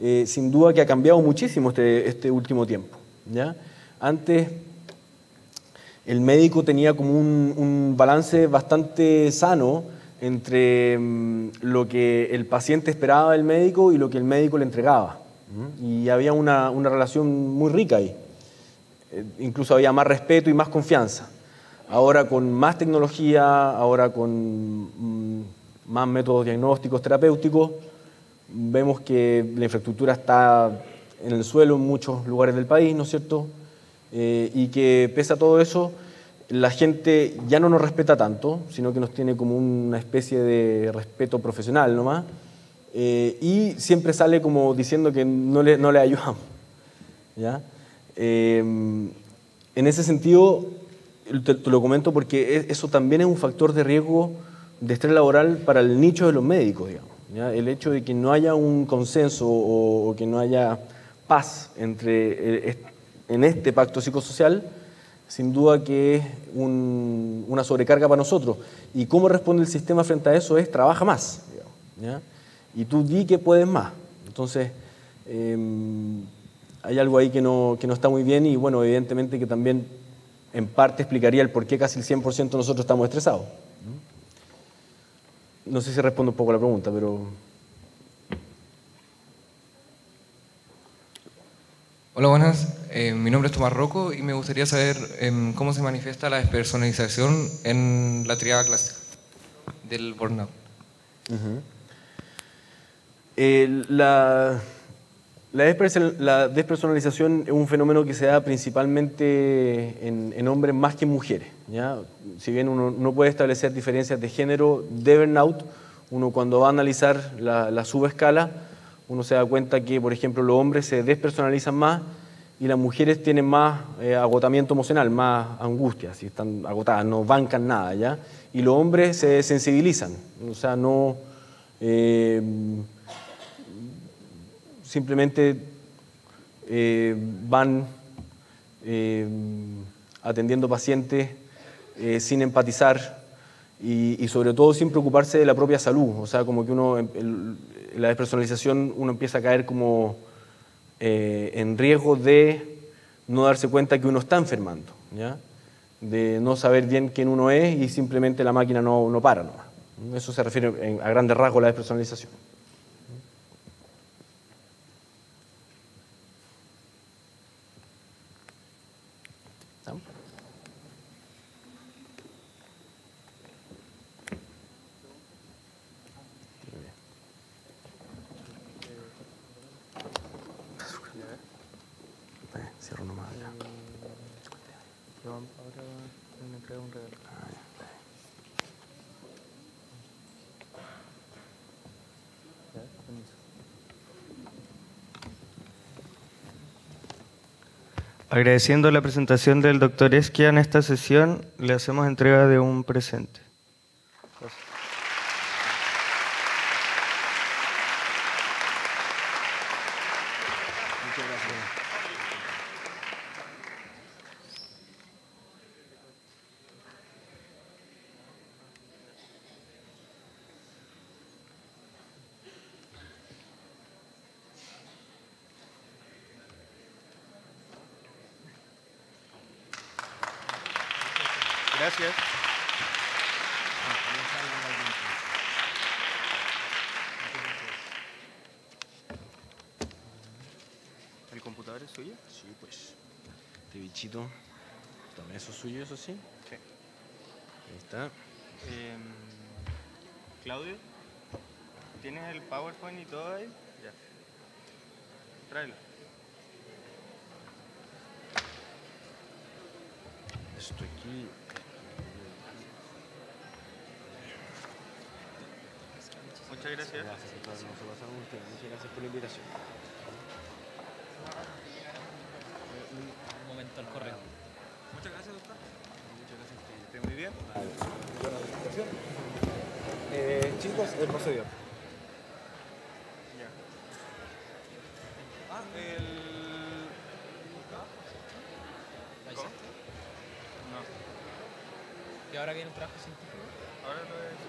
eh, sin duda que ha cambiado muchísimo este, este último tiempo. ¿ya? Antes el médico tenía como un, un balance bastante sano entre mm, lo que el paciente esperaba del médico y lo que el médico le entregaba. Y había una, una relación muy rica ahí. Eh, incluso había más respeto y más confianza. Ahora con más tecnología, ahora con mm, más métodos diagnósticos, terapéuticos, vemos que la infraestructura está en el suelo en muchos lugares del país, ¿no es cierto? Eh, y que pese a todo eso, la gente ya no nos respeta tanto, sino que nos tiene como una especie de respeto profesional nomás, eh, y siempre sale como diciendo que no le, no le ayudamos. ¿ya? Eh, en ese sentido, te, lo comento porque es- eso también es un factor de riesgo de estrés laboral para el nicho de los médicos, digamos. El hecho de que no haya un consenso o, que no haya paz entre, eh, en este pacto psicosocial, sin duda que es un- una sobrecarga para nosotros. ¿Y cómo responde el sistema frente a eso? Es trabaja más. digamos. Y tú di que puedes más. Entonces, em, hay algo ahí que no, que no está muy bien y bueno, evidentemente que también en parte explicaría el por qué casi el 100% de nosotros estamos estresados. No sé si respondo un poco a la pregunta, pero... Hola, buenas. Eh, mi nombre es Tomás Rocco y me gustaría saber em, cómo se manifiesta la despersonalización en la triada clásica del burnout. Eh, la, la, desperson- la despersonalización es un fenómeno que se da principalmente en, en hombres más que en mujeres. ¿ya? Si bien uno no puede establecer diferencias de género de burnout, uno cuando va a analizar la, la subescala, uno se da cuenta que, por ejemplo, los hombres se despersonalizan más y las mujeres tienen más eh, agotamiento emocional, más angustia, si están agotadas, no bancan nada, ¿ya? Y los hombres se sensibilizan, o sea, no... eh, simplemente eh, van eh, atendiendo pacientes eh, sin empatizar y, sobre todo sin preocuparse de la propia salud. O sea, como que uno, en la despersonalización, uno empieza a caer como en riesgo de no darse cuenta que uno está enfermando, de no saber bien quién uno es y simplemente la máquina no, no para. nomás. Eso se refiere a grandes rasgos a la despersonalización. ¿Está? Cierro nomás acá. Agradeciendo la presentación del doctor Esquia en esta sesión, le hacemos entrega de un presente. Gracias. ¿El computador es suyo? Sí, pues. Este bichito. También eso es suyo, eso sí. Sí. Ahí está. Em, Claudio, ¿tienes el PowerPoint y todo ahí? Ya. Tráelo. Esto aquí. Muchas gracias. Gracias, entonces nos pasamos usted. Muchas gracias por la invitación. Un momento al correo. Muchas gracias, doctor. Muchas gracias. Que esté muy bien. Buena presentación. Eh, chicos, el procedimiento. Ya. Ah, el. ¿Cómo? No. Y ahora viene un trabajo científico. Ahora lo voy a decir.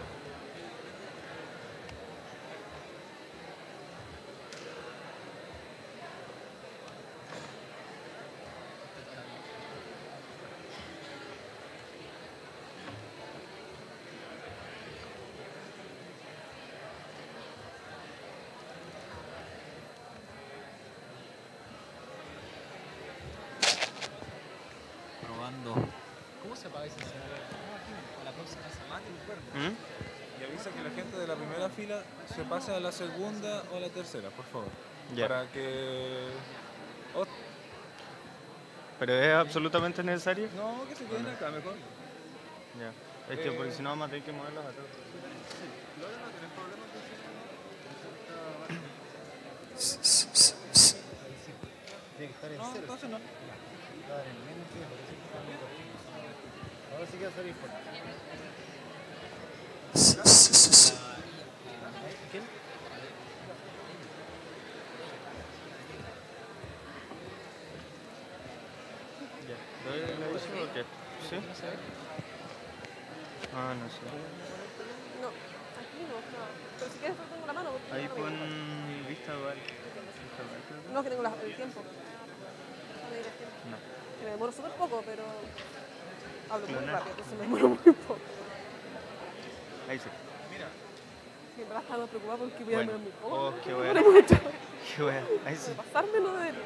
Probando. ¿Cómo se apaga ese celular? A la próxima semana. ¿Mm? Y avisa que la gente de la primera fila se pase a la segunda o a la tercera, por favor. Ya. Para que. ot- ¿Pero es absolutamente necesario? No, que se queden acá mejor. Ya. Es que Eh, porque si no vamos a tener que moverlos a todos. No, entonces no. Ya. ¿Doy el aviso o qué? ¿Sí? Ah, no sé. No, aquí no, no. Pero si quieres, tengo la mano. Ahí pon vista que. No, que tengo la- el tiempo. No. Que me demoro súper poco, pero hablo muy rápido, entonces me demoro muy poco. Ahí sí. Sí, en verdad estaba preocupada porque voy a Bueno. demorar muy poco. Oh, ¿no? qué bueno. Qué wea. Ahí sí. Pasarme no debería.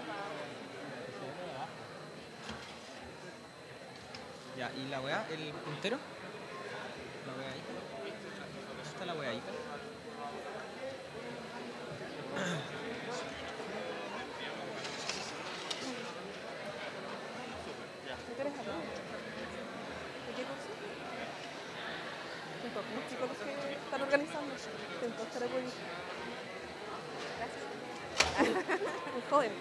Ya, ¿y la weá? ¿El puntero? La weá ahí. ¿Dónde está la weá ahí? ¿Qué quieres hablar? ¿De qué cosa? Entonces, los chicos los que están organizando. Entonces, estaré por ahí. Gracias. Un joven.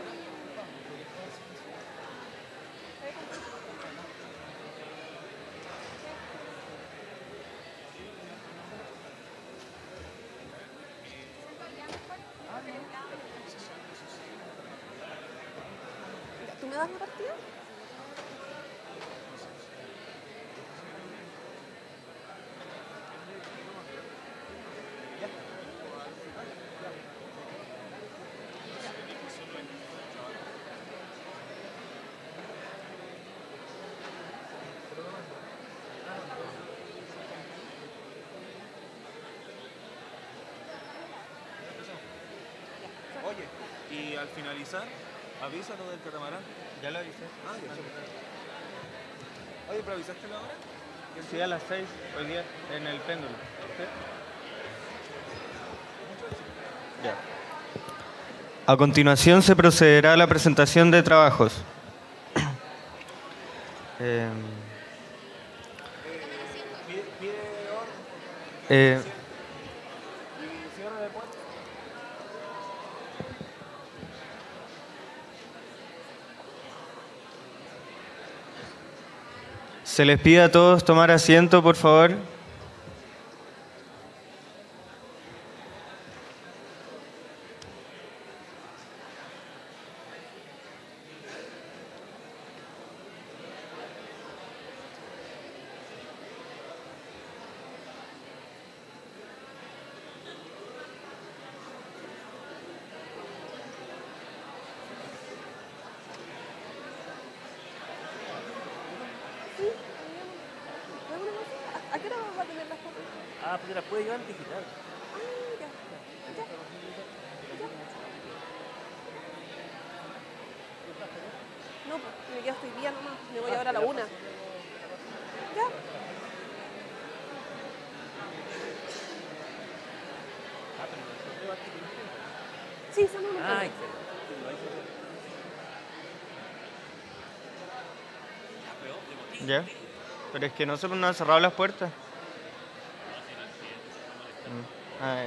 ¿Tú me das la partida? Oye, y al finalizar, avisa lo del catamarán. Ya lo avisé. Ah, ya. Oye, pero avisaste la hora? Sí, a las 6 hoy día en el péndulo. ¿Sí? Ya. A continuación se procederá a la presentación de trabajos. Eh, eh, se les pide a todos tomar asiento, por favor. ¿A- ¿A qué hora va a tener las fotos? Ah, porque las puede llevar digital. Ah, ya. Ya. No, pues me quedo hasta hoy día nomás. Me voy ahora a la una. Ya. Sí, son unos. Ah, cuantos. ¿Ya? Pero es que no se no han cerrado las puertas. Mm. Ah,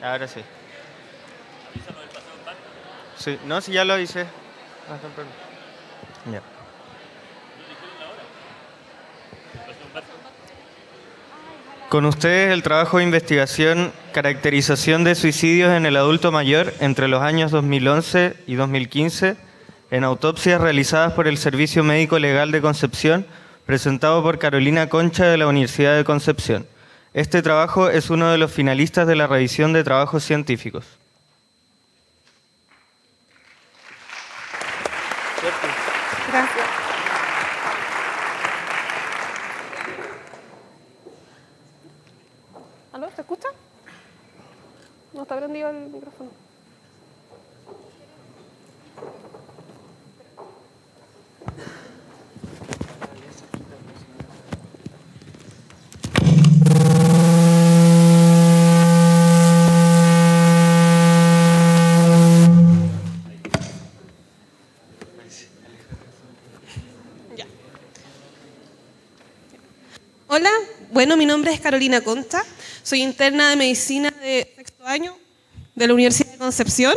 ya. Ahora sí. Sí, no, si ya lo hice. Ah. Ya. Con ustedes el trabajo de investigación, caracterización de suicidios en el adulto mayor entre los años 2011 y 2015 en autopsias realizadas por el Servicio Médico Legal de Concepción, presentado por Carolina Concha de la Universidad de Concepción. Este trabajo es uno de los finalistas de la revisión de trabajos científicos. Carolina Concha, soy interna de medicina de sexto año de la Universidad de Concepción.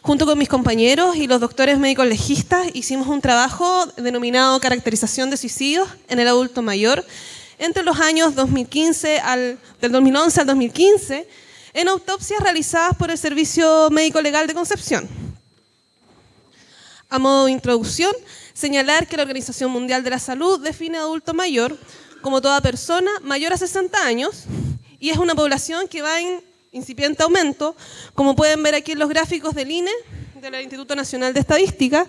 Junto con mis compañeros y los doctores médicos legistas hicimos un trabajo denominado Caracterización de suicidios en el adulto mayor entre los años 2015 al, del 2011 al 2015 en autopsias realizadas por el Servicio Médico Legal de Concepción. A modo de introducción, señalar que la Organización Mundial de la Salud define adulto mayor como toda persona mayor a 60 años y es una población que va en incipiente aumento, como pueden ver aquí en los gráficos del INE, del Instituto Nacional de Estadística,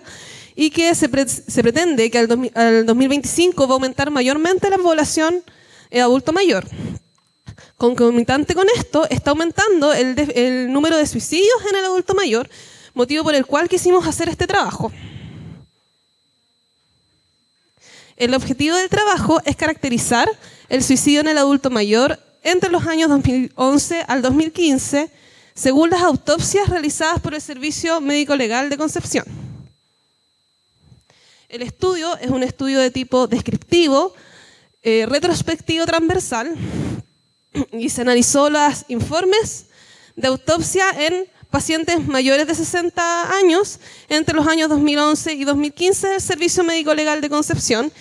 y que se, pre- se pretende que al, 2000 al 2025 va a aumentar mayormente la población eh, adulto mayor. Concomitante con esto, está aumentando el, el número de suicidios en el adulto mayor, motivo por el cual quisimos hacer este trabajo. El objetivo del trabajo es caracterizar el suicidio en el adulto mayor entre los años 2011 al 2015, según las autopsias realizadas por el Servicio Médico Legal de Concepción. El estudio es un estudio de tipo descriptivo, eh, retrospectivo transversal, y se analizó los informes de autopsia en pacientes mayores de 60 años entre los años 2011 y 2015 del Servicio Médico Legal de Concepción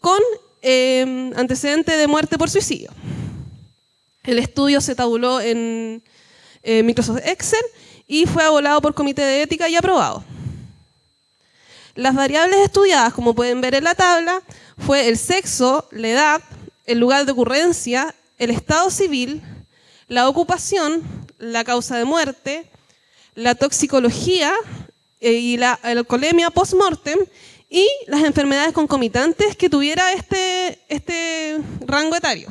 con eh, antecedente de muerte por suicidio. El estudio se tabuló en eh, Microsoft Excel y fue avalado por comité de ética y aprobado. Las variables estudiadas, como pueden ver en la tabla, fue el sexo, la edad, el lugar de ocurrencia, el estado civil, la ocupación, la causa de muerte, la toxicología eh, y la alcoholemia post-mortem y las enfermedades concomitantes que tuviera este, este rango etario.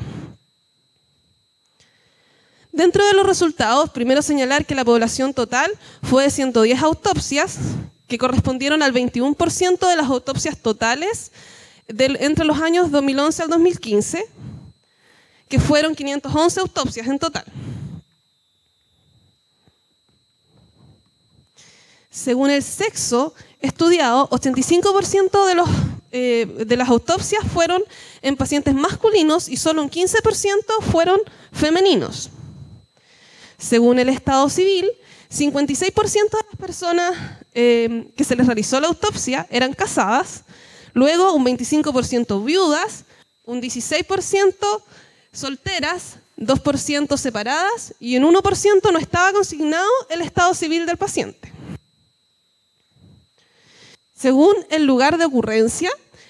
Dentro de los resultados, primero señalar que la población total fue de 110 autopsias, que correspondieron al 21% de las autopsias totales del- entre los años 2011 al 2015, que fueron 511 autopsias en total. Según el sexo estudiado, 85% de, los, eh, de las autopsias fueron en pacientes masculinos y solo un 15% fueron femeninos. Según el Estado civil, 56% de las personas eh, que se les realizó la autopsia eran casadas, luego un 25% viudas, un 16% solteras, 2% separadas y en 1% no estaba consignado el estado civil del paciente. Según el lugar de ocurrencia,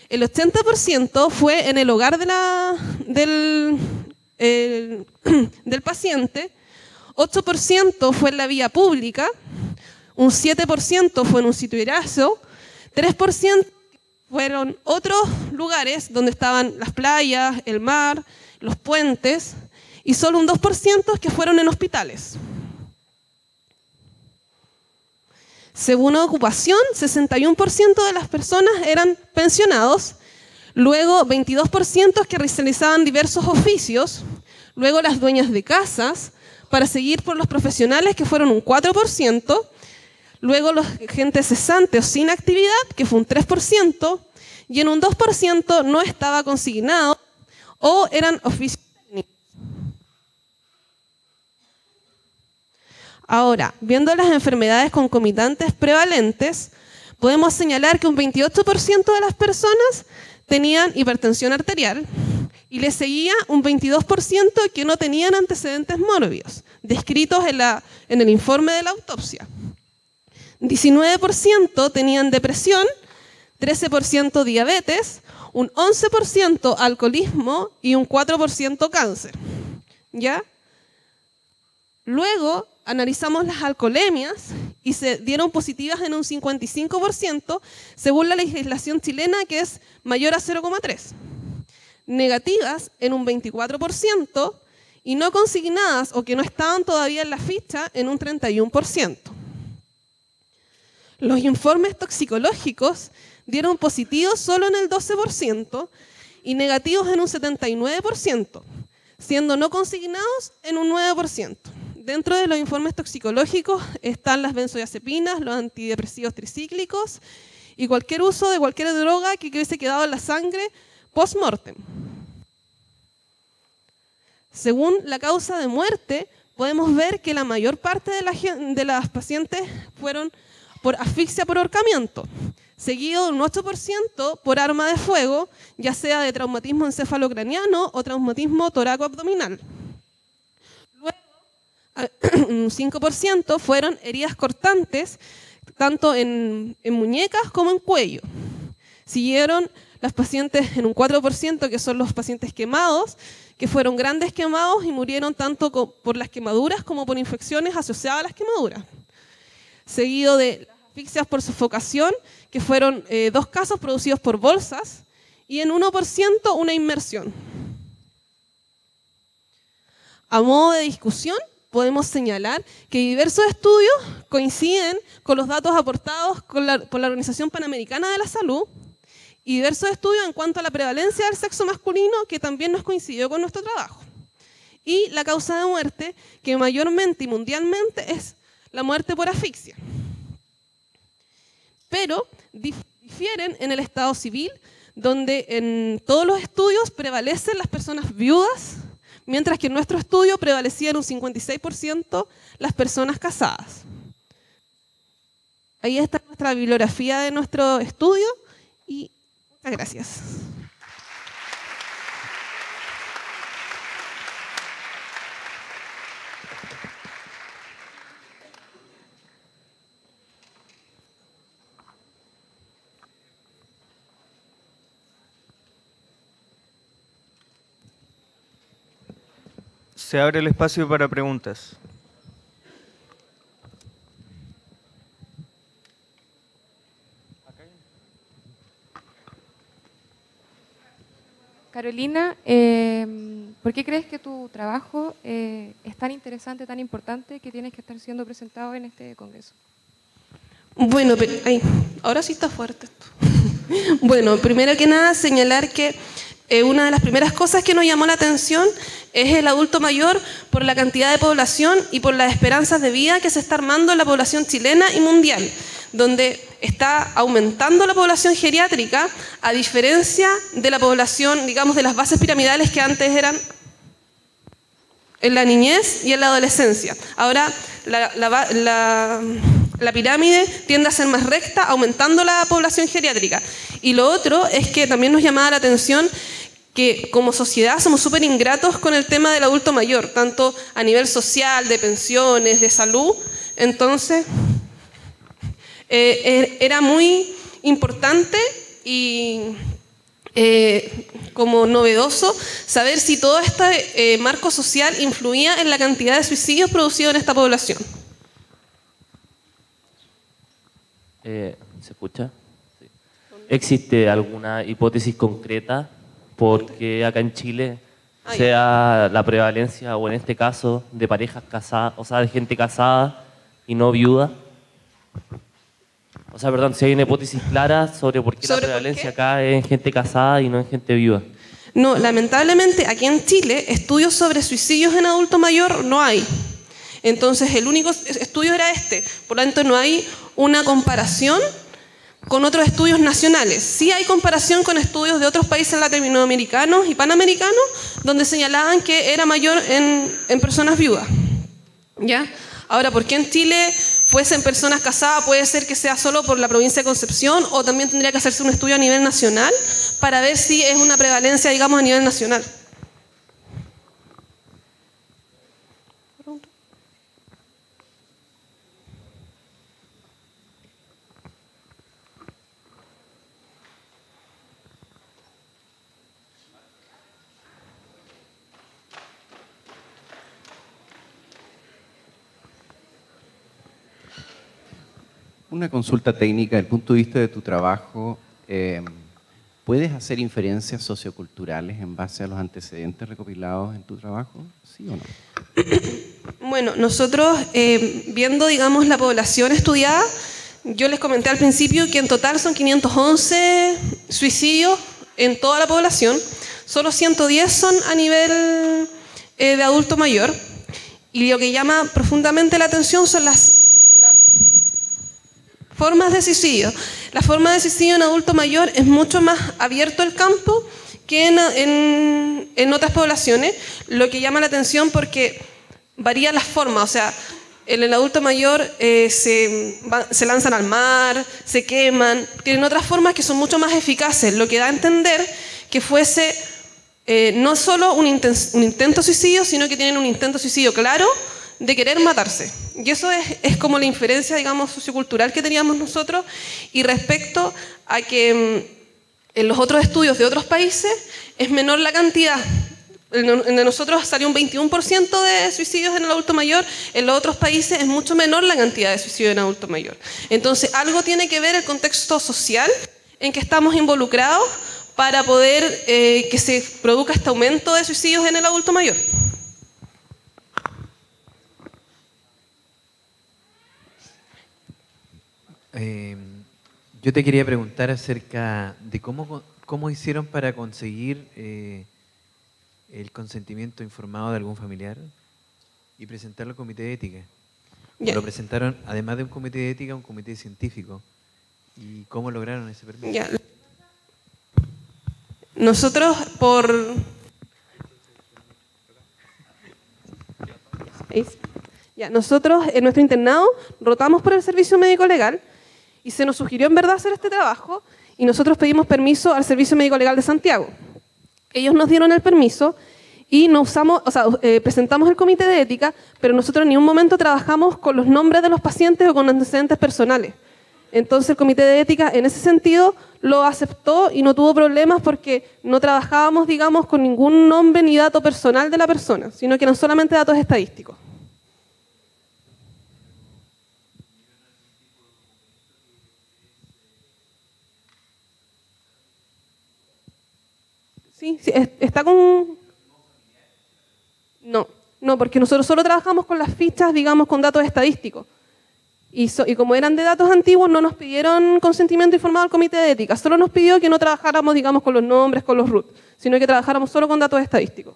el 80% fue en el hogar de la- del, el- del paciente, 8% fue en la vía pública, un 7% fue en un sitio irazo, 3% fueron otros lugares donde estaban las playas, el mar, los puentes, y solo un 2% que fueron en hospitales. Según ocupación, 61% de las personas eran pensionados, luego 22% que realizaban diversos oficios, luego las dueñas de casas, para seguir por los profesionales que fueron un 4%, luego los gente cesante o sin actividad, que fue un 3%, y en un 2% no estaba consignado o eran oficios Ahora, viendo las enfermedades concomitantes prevalentes, podemos señalar que un 28% de las personas tenían hipertensión arterial y le seguía un 22% que no tenían antecedentes mórbidos, descritos en, en el informe de la autopsia. 19% tenían depresión, 13% diabetes, un 11% alcoholismo y un 4% cáncer. ¿Ya? Luego analizamos las alcoholemias y se dieron positivas en un 55% según la legislación chilena que es mayor a 0,3. Negativas en un 24% y no consignadas o que no estaban todavía en la ficha en un 31%. Los informes toxicológicos dieron positivos solo en el 12% y negativos en un 79%, siendo no consignados en un 9%. Dentro de los informes toxicológicos están las benzodiazepinas, los antidepresivos tricíclicos y cualquier uso de cualquier droga que hubiese quedado en la sangre post-mortem. Según la causa de muerte, podemos ver que la mayor parte de, las pacientes fueron por asfixia por ahorcamiento, seguido de un 8% por arma de fuego, ya sea de traumatismo encefalocraniano o traumatismo toracoabdominal. Luego, a- un 5% fueron heridas cortantes, tanto en, muñecas como en cuello. Siguieron las pacientes en un 4%, que son los pacientes quemados, que fueron grandes quemados y murieron tanto por las quemaduras como por infecciones asociadas a las quemaduras. Seguido de las asfixias por sofocación, que fueron eh, dos casos producidos por bolsas, y en 1% una inmersión. A modo de discusión, podemos señalar que diversos estudios coinciden con los datos aportados con la- por la Organización Panamericana de la Salud y diversos estudios en cuanto a la prevalencia del sexo masculino que también nos coincidió con nuestro trabajo. Y la causa de muerte, que mayormente y mundialmente es la muerte por asfixia. Pero dif- difieren en el estado civil, donde en todos los estudios prevalecen las personas viudas, mientras que en nuestro estudio prevalecían un 56% las personas casadas. Ahí está nuestra bibliografía de nuestro estudio y muchas gracias. Se abre el espacio para preguntas. Carolina, eh, ¿por qué crees que tu trabajo eh, es tan interesante, tan importante, que tienes que estar siendo presentado en este congreso? Bueno, pero, ay, ahora sí está fuerte esto. bueno, primero que nada señalar que eh, una de las primeras cosas que nos llamó la atención es el adulto mayor por la cantidad de población y por las esperanzas de vida que se está armando en la población chilena y mundial. donde está aumentando la población geriátrica a diferencia de la población, digamos, de las bases piramidales que antes eran en la niñez y en la adolescencia. Ahora la, la- la- la pirámide tiende a ser más recta, aumentando la población geriátrica. Y lo otro es que también nos llamaba la atención que como sociedad somos súper ingratos con el tema del adulto mayor, tanto a nivel social, de pensiones, de salud. Entonces, eh, er- era muy importante y eh, como novedoso saber si todo este eh, marco social influía en la cantidad de suicidios producidos en esta población. Eh, ¿Se escucha? Sí. ¿Existe alguna hipótesis concreta por qué acá en Chile sea la prevalencia, o en este caso, de parejas casadas, o sea, de gente casada y no viuda? O sea, perdón, si hay una hipótesis clara sobre por qué ¿Sobre la prevalencia acá es en gente casada y no en gente viuda. No, lamentablemente aquí en Chile estudios sobre suicidios en adulto mayor no hay. Entonces el único estudio era este. Por lo tanto no hay una comparación con otros estudios nacionales. Sí hay comparación con estudios de otros países latinoamericanos y panamericanos donde señalaban que era mayor en, personas viudas. ¿Ya? Ahora, ¿por qué en Chile fuesen personas casadas? Puede ser que sea solo por la provincia de Concepción o también tendría que hacerse un estudio a nivel nacional para ver si es una prevalencia, digamos, a nivel nacional. Una consulta técnica desde el punto de vista de tu trabajo. eh, ¿Puedes hacer inferencias socioculturales en base a los antecedentes recopilados en tu trabajo? ¿Sí o no? Bueno, nosotros eh, viendo, digamos, la población estudiada, yo les comenté al principio que en total son 511 suicidios en toda la población, solo 110 son a nivel eh, de adulto mayor, y lo que llama profundamente la atención son las formas de suicidio. La forma de suicidio en adulto mayor es mucho más abierto el campo que en, en- otras poblaciones, lo que llama la atención porque varía las formas, o sea, en el adulto mayor eh, se, se lanzan al mar, se queman, tienen otras formas que son mucho más eficaces, lo que da a entender que fuese eh, no solo un, inten- un intento suicidio, sino que tienen un intento suicidio claro de querer matarse. Y eso es, como la inferencia, digamos, sociocultural que teníamos nosotros. Y respecto a que mm, en los otros estudios de otros países es menor la cantidad. De nosotros salió un 21% de suicidios en el adulto mayor, en los otros países es mucho menor la cantidad de suicidios en adulto mayor. Entonces, algo tiene que ver el contexto social en que estamos involucrados para poder eh, que se produzca este aumento de suicidios en el adulto mayor. Eh, yo te quería preguntar acerca de cómo, cómo hicieron para conseguir eh, el consentimiento informado de algún familiar y presentarlo al comité de ética. Ya. Lo presentaron, además de un comité de ética, un comité científico. ¿Y cómo lograron ese permiso? Ya. Nosotros por... Ya, nosotros en nuestro internado rotamos por el servicio médico legal y se nos sugirió en verdad hacer este trabajo y nosotros pedimos permiso al servicio médico legal de Santiago. Ellos nos dieron el permiso y no usamos, o eh, presentamos el comité de ética, pero nosotros en ningún momento trabajamos con los nombres de los pacientes o con antecedentes personales. Entonces el comité de ética en ese sentido lo aceptó y no tuvo problemas porque no trabajábamos, digamos, con ningún nombre ni dato personal de la persona, sino que eran solamente datos estadísticos. Sí, sí, es- está con... No, no, porque nosotros solo trabajamos con las fichas, digamos, con datos estadísticos. Y, y como eran de datos antiguos, no nos pidieron consentimiento informado al comité de ética. Solo nos pidió que no trabajáramos, digamos, con los nombres, con los root, sino que trabajáramos solo con datos estadísticos.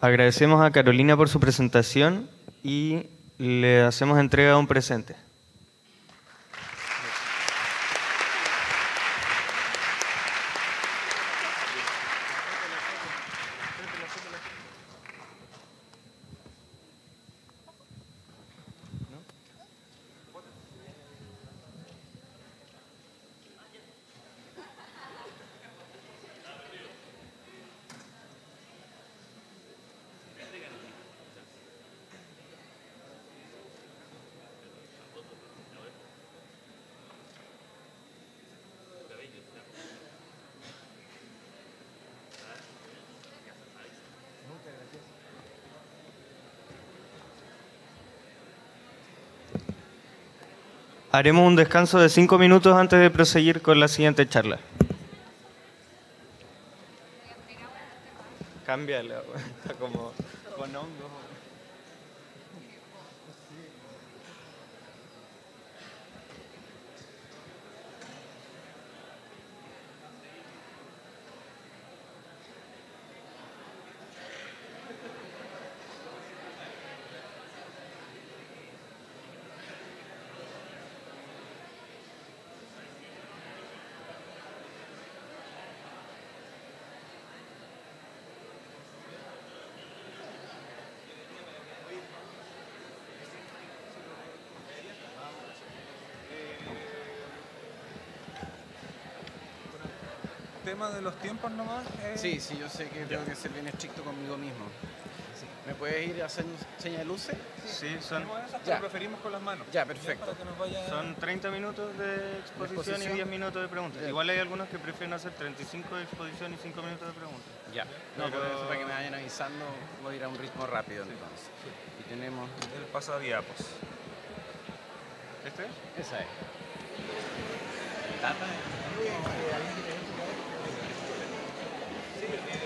Agradecemos a Carolina por su presentación y le hacemos entrega de un presente. Haremos un descanso de cinco minutos antes de proseguir con la siguiente charla. Cámbiala, está como con hongos. Tema de los tiempos nomás. eh, Sí, sí, yo sé que tengo que ser bien estricto conmigo mismo. ¿Me puedes ir a hacer señas de luces? Sí, son, eso, pero Ya. preferimos con las manos. Ya, perfecto. Nos vaya... son 30 minutos de exposición, exposición? y 10 minutos de preguntas. Ya. Igual hay algunos que prefieren hacer 35 de exposición y 5 minutos de preguntas. Ya. No, Pero- por eso para que me vayan avisando, voy a ir a un ritmo rápido entonces. Y tenemos... El pasaviapos. ¿Este es? Esa es. Tata. Sí, sí. Bueno, la-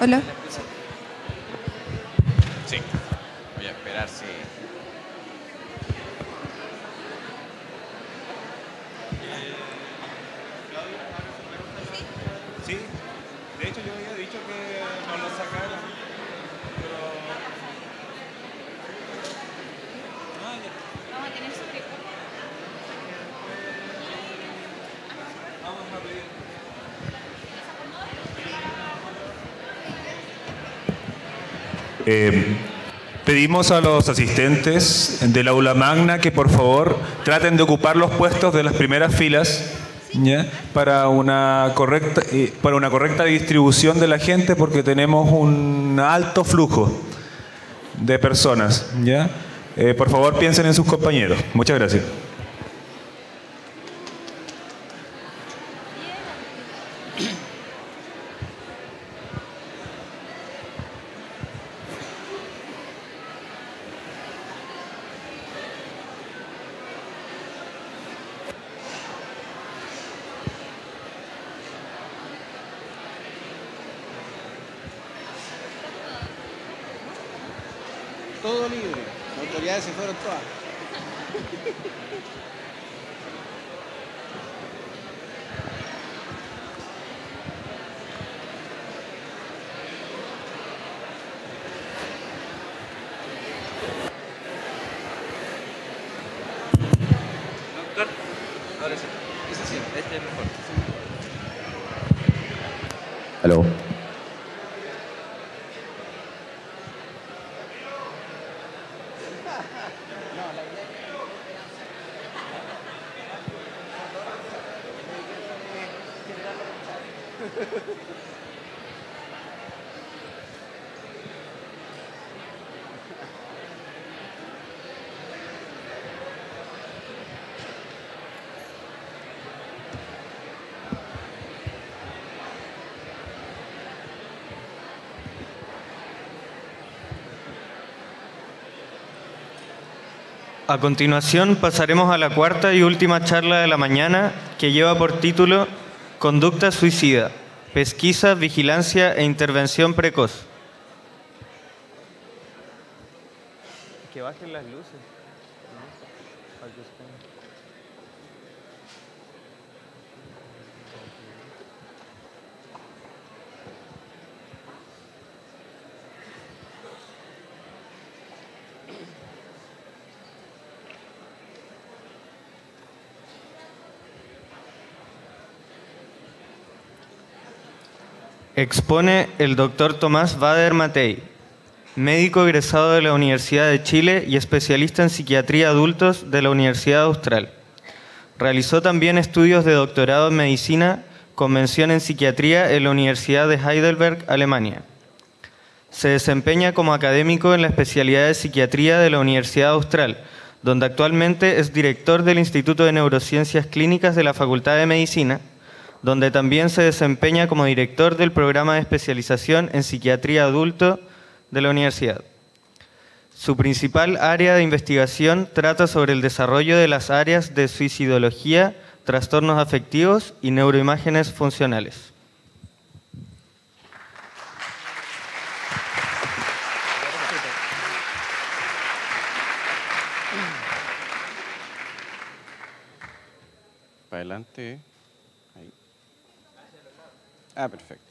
Hola. Eh, pedimos a los asistentes del aula magna que por favor traten de ocupar los puestos de las primeras filas. Para, una correcta, eh, para una correcta distribución de la gente porque tenemos un alto flujo de personas. ¿ya? Eh, por favor piensen en sus compañeros. Muchas gracias. Todo libre. Las autoridades se fueron todas. Ahora sí. Ese sí, este es mejor. Aló. A continuación pasaremos a la cuarta y última charla de la mañana que lleva por título Conducta suicida, pesquisa, vigilancia e intervención precoz. Que bajen las luces. Expone el doctor Tomás Bader Matei, médico egresado de la Universidad de Chile y especialista en psiquiatría adultos de la Universidad Austral. Realizó también estudios de doctorado en medicina con mención en psiquiatría en la Universidad de Heidelberg, Alemania. Se desempeña como académico en la especialidad de psiquiatría de la Universidad Austral, donde actualmente es director del Instituto de Neurociencias Clínicas de la Facultad de Medicina donde también se desempeña como director del programa de especialización en psiquiatría adulto de la universidad. Su principal área de investigación trata sobre el desarrollo de las áreas de suicidología, trastornos afectivos y neuroimágenes funcionales. Adelante. Ah, perfecto.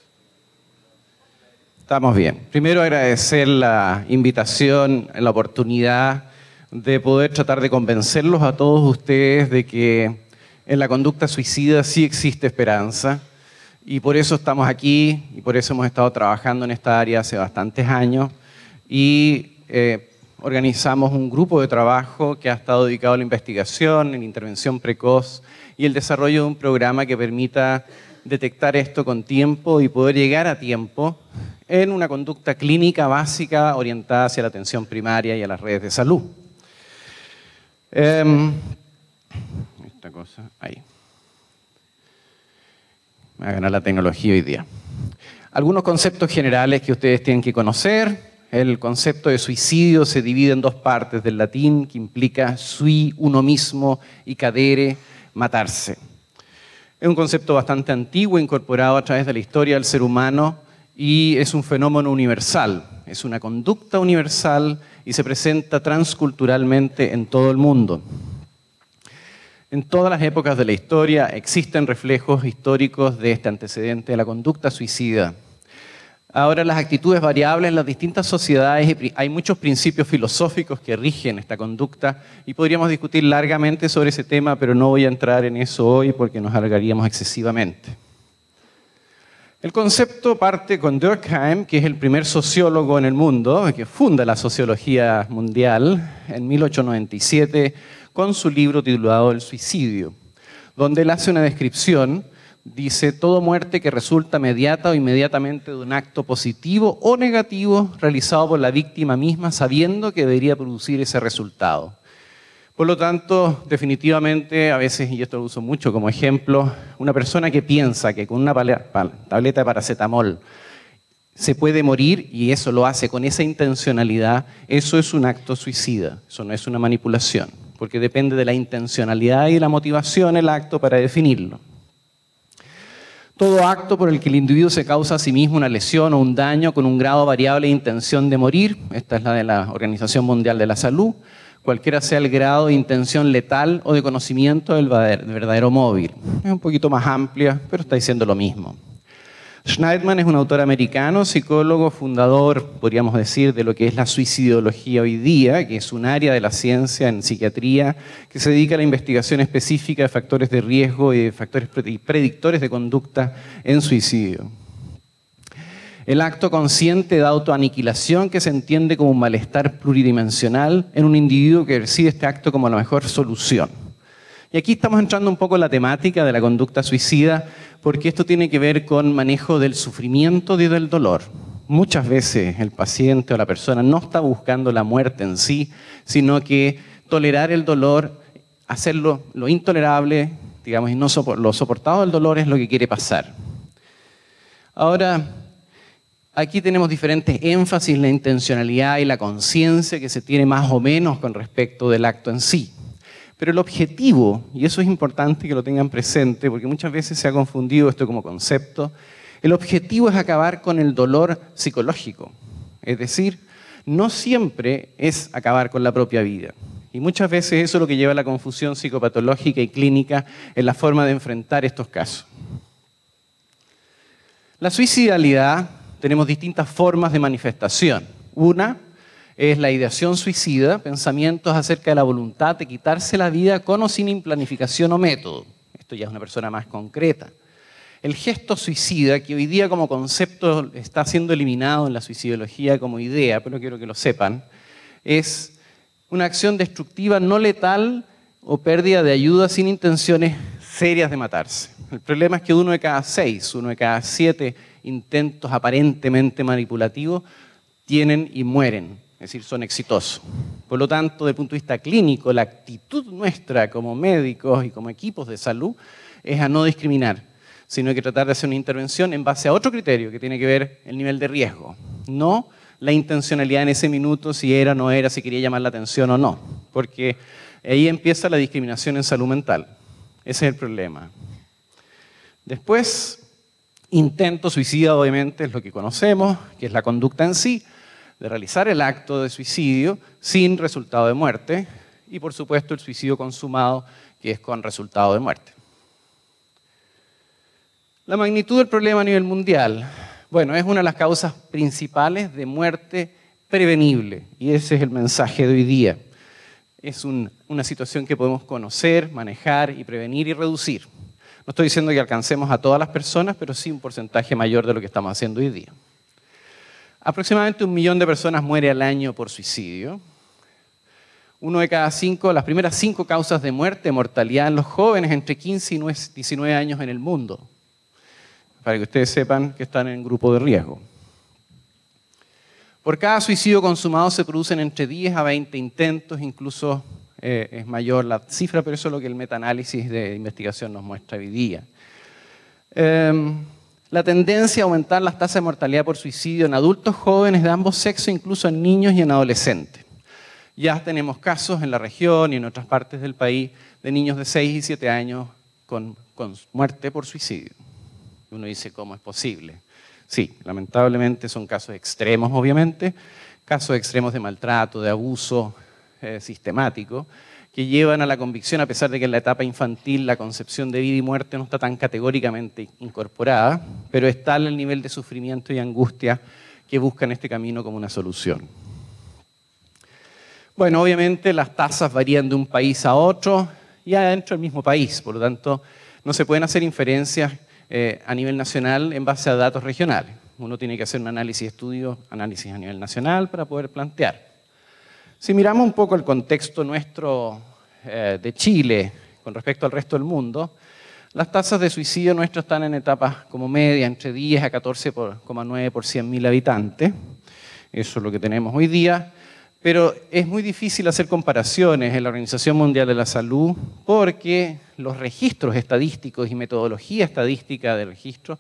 Estamos bien. Primero agradecer la invitación, la oportunidad de poder tratar de convencerlos a todos ustedes de que en la conducta suicida sí existe esperanza y por eso estamos aquí y por eso hemos estado trabajando en esta área hace bastantes años y eh, organizamos un grupo de trabajo que ha estado dedicado a la investigación, en intervención precoz y el desarrollo de un programa que permita detectar esto con tiempo y poder llegar a tiempo en una conducta clínica básica orientada hacia la atención primaria y a las redes de salud. Em, esta cosa, ahí. Me va a ganar la tecnología hoy día. Algunos conceptos generales que ustedes tienen que conocer. El concepto de suicidio se divide en dos partes del latín, que implica sui, uno mismo, y cadere, matarse. Es un concepto bastante antiguo, incorporado a través de la historia del ser humano y es un fenómeno universal, es una conducta universal y se presenta transculturalmente en todo el mundo. En todas las épocas de la historia existen reflejos históricos de este antecedente de la conducta suicida. Ahora las actitudes variables en las distintas sociedades, hay muchos principios filosóficos que rigen esta conducta y podríamos discutir largamente sobre ese tema, pero no voy a entrar en eso hoy porque nos alargaríamos excesivamente. El concepto parte con Durkheim, que es el primer sociólogo en el mundo, que funda la sociología mundial en 1897 con su libro titulado El suicidio, donde él hace una descripción dice, toda muerte que resulta mediata o inmediatamente de un acto positivo o negativo realizado por la víctima misma sabiendo que debería producir ese resultado. Por lo tanto, definitivamente, a veces, y esto lo uso mucho como ejemplo, una persona que piensa que con una tableta de paracetamol se puede morir y eso lo hace con esa intencionalidad, eso es un acto suicida, eso no es una manipulación, porque depende de la intencionalidad y la motivación el acto para definirlo. Todo acto por el que el individuo se causa a sí mismo una lesión o un daño con un grado variable de intención de morir, esta es la de la Organización Mundial de la Salud, cualquiera sea el grado de intención letal o de conocimiento del verdadero móvil. Es un poquito más amplia, pero está diciendo lo mismo. Schneidman es un autor americano, psicólogo, fundador, podríamos decir, de lo que es la suicidología hoy día, que es un área de la ciencia en psiquiatría que se dedica a la investigación específica de factores de riesgo y de factores predictores de conducta en suicidio. El acto consciente de autoaniquilación que se entiende como un malestar pluridimensional en un individuo que recibe este acto como la mejor solución. Y aquí estamos entrando un poco en la temática de la conducta suicida, porque esto tiene que ver con manejo del sufrimiento y del dolor. Muchas veces el paciente o la persona no está buscando la muerte en sí, sino que tolerar el dolor, hacerlo lo intolerable, digamos, y no sopor- lo soportado del dolor es lo que quiere pasar. Ahora, aquí tenemos diferentes énfasis, la intencionalidad y la conciencia que se tiene más o menos con respecto del acto en sí. Pero el objetivo, y eso es importante que lo tengan presente, porque muchas veces se ha confundido esto como concepto, el objetivo es acabar con el dolor psicológico. Es decir, no siempre es acabar con la propia vida. Y muchas veces eso es lo que lleva a la confusión psicopatológica y clínica en la forma de enfrentar estos casos. La suicidalidad tenemos distintas formas de manifestación. Una es la ideación suicida, pensamientos acerca de la voluntad de quitarse la vida con o sin planificación o método. Esto ya es una persona más concreta. El gesto suicida, que hoy día como concepto está siendo eliminado en la suicidología como idea, pero quiero que lo sepan, es una acción destructiva no letal o pérdida de ayuda sin intenciones serias de matarse. El problema es que uno de cada seis, uno de cada siete intentos aparentemente manipulativos tienen y mueren, es decir, son exitosos. Por lo tanto, desde el punto de vista clínico, la actitud nuestra como médicos y como equipos de salud es a no discriminar, sino que tratar de hacer una intervención en base a otro criterio que tiene que ver el nivel de riesgo, no la intencionalidad en ese minuto, si era o no era, si quería llamar la atención o no, porque ahí empieza la discriminación en salud mental. Ese es el problema. Después, intento suicida, obviamente, es lo que conocemos, que es la conducta en sí, de realizar el acto de suicidio sin resultado de muerte, y por supuesto el suicidio consumado, que es con resultado de muerte. La magnitud del problema a nivel mundial, bueno, es una de las causas principales de muerte prevenible, y ese es el mensaje de hoy día. Es un- una situación que podemos conocer, manejar y prevenir y reducir. No estoy diciendo que alcancemos a todas las personas, pero sí un porcentaje mayor de lo que estamos haciendo hoy día. Aproximadamente un millón de personas muere al año por suicidio. Uno de cada cinco, las primeras cinco causas de muerte, mortalidad en los jóvenes entre 15 y 19 años en el mundo. Para que ustedes sepan que están en grupo de riesgo. Por cada suicidio consumado se producen entre 10 a 20 intentos, incluso eh, es mayor la cifra, pero eso es lo que el metaanálisis de investigación nos muestra hoy día. Em, la tendencia a aumentar las tasas de mortalidad por suicidio en adultos jóvenes de ambos sexos, incluso en niños y en adolescentes. Ya tenemos casos en la región y en otras partes del país de niños de 6 y 7 años con, muerte por suicidio. Uno dice, ¿cómo es posible? Sí, lamentablemente son casos extremos, obviamente, casos extremos de maltrato, de abuso eh, sistemático, que llevan a la convicción, a pesar de que en la etapa infantil la concepción de vida y muerte no está tan categóricamente incorporada, pero está el nivel de sufrimiento y angustia que buscan este camino como una solución. Bueno, obviamente las tasas varían de un país a otro y adentro del mismo país, por lo tanto no se pueden hacer inferencias eh, a nivel nacional en base a datos regionales. Uno tiene que hacer un análisis de estudio, análisis a nivel nacional para poder plantear. Si miramos un poco el contexto nuestro eh, de Chile con respecto al resto del mundo, las tasas de suicidio nuestras están en etapas como media, entre 10 a 14,9 por 100.000 habitantes. Eso es lo que tenemos hoy día. Pero es muy difícil hacer comparaciones en la Organización Mundial de la Salud porque los registros estadísticos y metodología estadística de registro,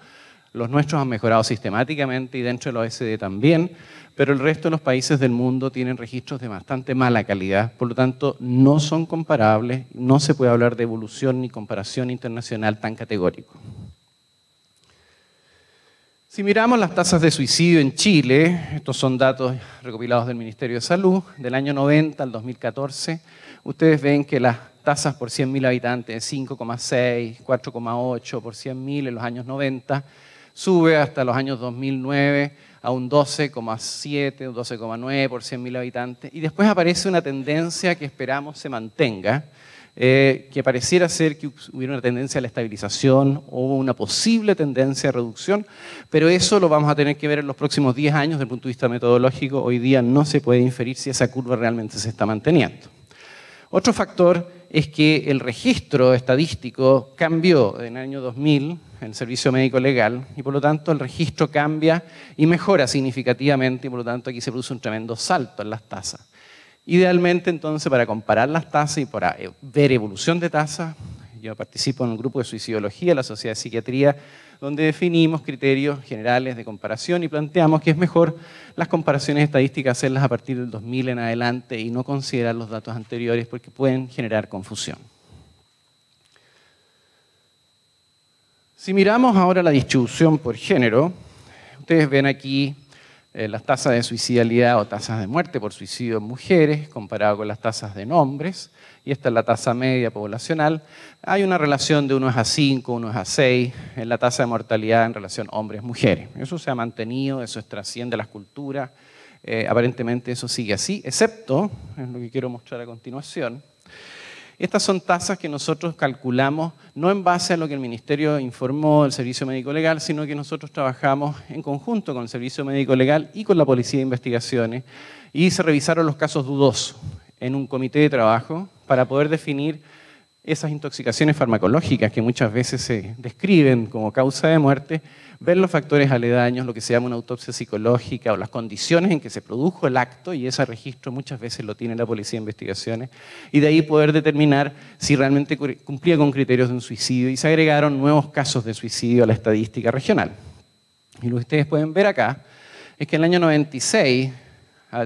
los nuestros han mejorado sistemáticamente y dentro de la OSD también, pero el resto de los países del mundo tienen registros de bastante mala calidad, por lo tanto no son comparables, no se puede hablar de evolución ni comparación internacional tan categórico. Si miramos las tasas de suicidio en Chile, estos son datos recopilados del Ministerio de Salud, del año 90 al 2014, ustedes ven que las tasas por 100.000 habitantes, 5,6, 4,8 por 100.000 en los años 90, sube hasta los años 2009 a un 12,7, un 12,9 por 100.000 habitantes, y después aparece una tendencia que esperamos se mantenga, eh, que pareciera ser que hubiera una tendencia a la estabilización o una posible tendencia a reducción, pero eso lo vamos a tener que ver en los próximos 10 años desde el punto de vista metodológico. Hoy día no se puede inferir si esa curva realmente se está manteniendo. Otro factor es que el registro estadístico cambió en el año 2000 en el servicio médico legal y por lo tanto el registro cambia y mejora significativamente y por lo tanto aquí se produce un tremendo salto en las tasas. Idealmente entonces para comparar las tasas y para eh, ver evolución de tasas, yo participo en un grupo de suicidología la Sociedad de Psiquiatría donde definimos criterios generales de comparación y planteamos que es mejor las comparaciones estadísticas hacerlas a partir del 2000 en adelante y no considerar los datos anteriores porque pueden generar confusión. Si miramos ahora la distribución por género, ustedes ven aquí eh, las tasas de suicidalidad o tasas de muerte por suicidio en mujeres comparado con las tasas de hombres, y esta es la tasa media poblacional. Hay una relación de 1 a 5, 1 a 6 en la tasa de mortalidad en relación hombres-mujeres. Eso se ha mantenido, eso trasciende las culturas. Eh, aparentemente eso sigue así, excepto, es lo que quiero mostrar a continuación, estas son tasas que nosotros calculamos no en base a lo que el Ministerio informó del Servicio Médico Legal, sino que nosotros trabajamos en conjunto con el Servicio Médico Legal y con la Policía de Investigaciones y se revisaron los casos dudosos en un comité de trabajo para poder definir esas intoxicaciones farmacológicas que muchas veces se describen como causa de muerte ver los factores aledaños, lo que se llama una autopsia psicológica o las condiciones en que se produjo el acto, y ese registro muchas veces lo tiene la Policía de Investigaciones, y de ahí poder determinar si realmente cumplía con criterios de un suicidio, y se agregaron nuevos casos de suicidio a la estadística regional. Y lo que ustedes pueden ver acá es que en el año 96 ah,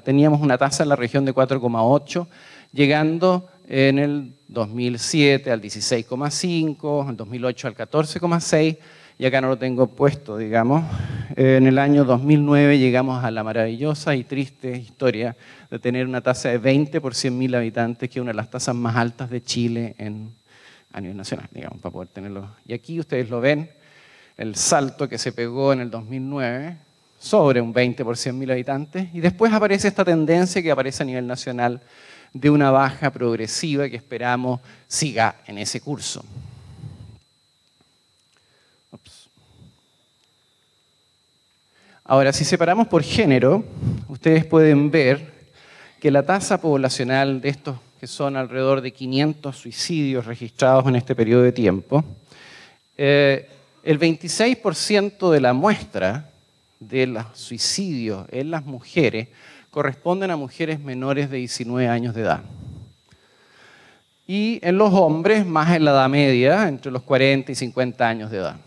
teníamos una tasa en la región de 4,8, llegando en el 2007 al 16,5, en el 2008 al 14,6, y acá no lo tengo puesto, digamos. En el año 2009 llegamos a la maravillosa y triste historia de tener una tasa de 20 por 100.000 habitantes, que es una de las tasas más altas de Chile en, a nivel nacional, digamos, para poder tenerlo. Y aquí ustedes lo ven, el salto que se pegó en el 2009 sobre un 20 por 100.000 habitantes, y después aparece esta tendencia que aparece a nivel nacional de una baja progresiva que esperamos siga en ese curso. Ahora, si separamos por género, ustedes pueden ver que la tasa poblacional de estos, que son alrededor de 500 suicidios registrados en este periodo de tiempo, eh, el 26% de la muestra de los suicidios en las mujeres corresponden a mujeres menores de 19 años de edad. Y en los hombres, más en la edad media, entre los 40 y 50 años de edad.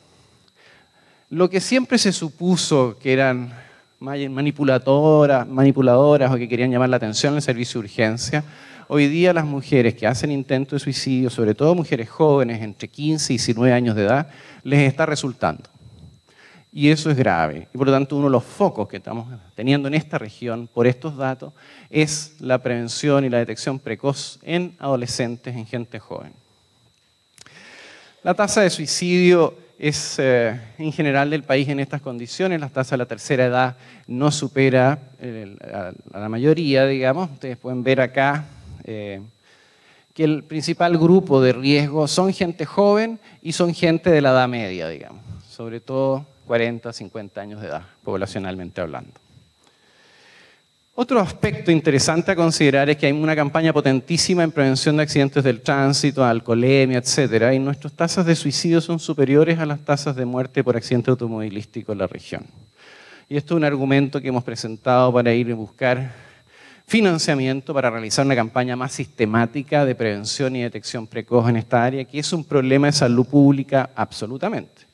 Lo que siempre se supuso que eran manipuladoras, manipuladoras o que querían llamar la atención en el servicio de urgencia, hoy día las mujeres que hacen intentos de suicidio, sobre todo mujeres jóvenes entre 15 y 19 años de edad, les está resultando. Y eso es grave. Y por lo tanto, uno de los focos que estamos teniendo en esta región por estos datos es la prevención y la detección precoz en adolescentes, en gente joven. La tasa de suicidio es eh, en general del país en estas condiciones. La tasa de la tercera edad no supera a, la mayoría, digamos. Ustedes pueden ver acá eh, que el principal grupo de riesgo son gente joven y son gente de la edad media, digamos. Sobre todo 40, 50 años de edad, poblacionalmente hablando. Otro aspecto interesante a considerar es que hay una campaña potentísima en prevención de accidentes del tránsito, alcoholemia, etc. Y nuestras tasas de suicidio son superiores a las tasas de muerte por accidente automovilístico en la región. Y esto es un argumento que hemos presentado para ir a buscar financiamiento para realizar una campaña más sistemática de prevención y detección precoz en esta área, que es un problema de salud pública absolutamente.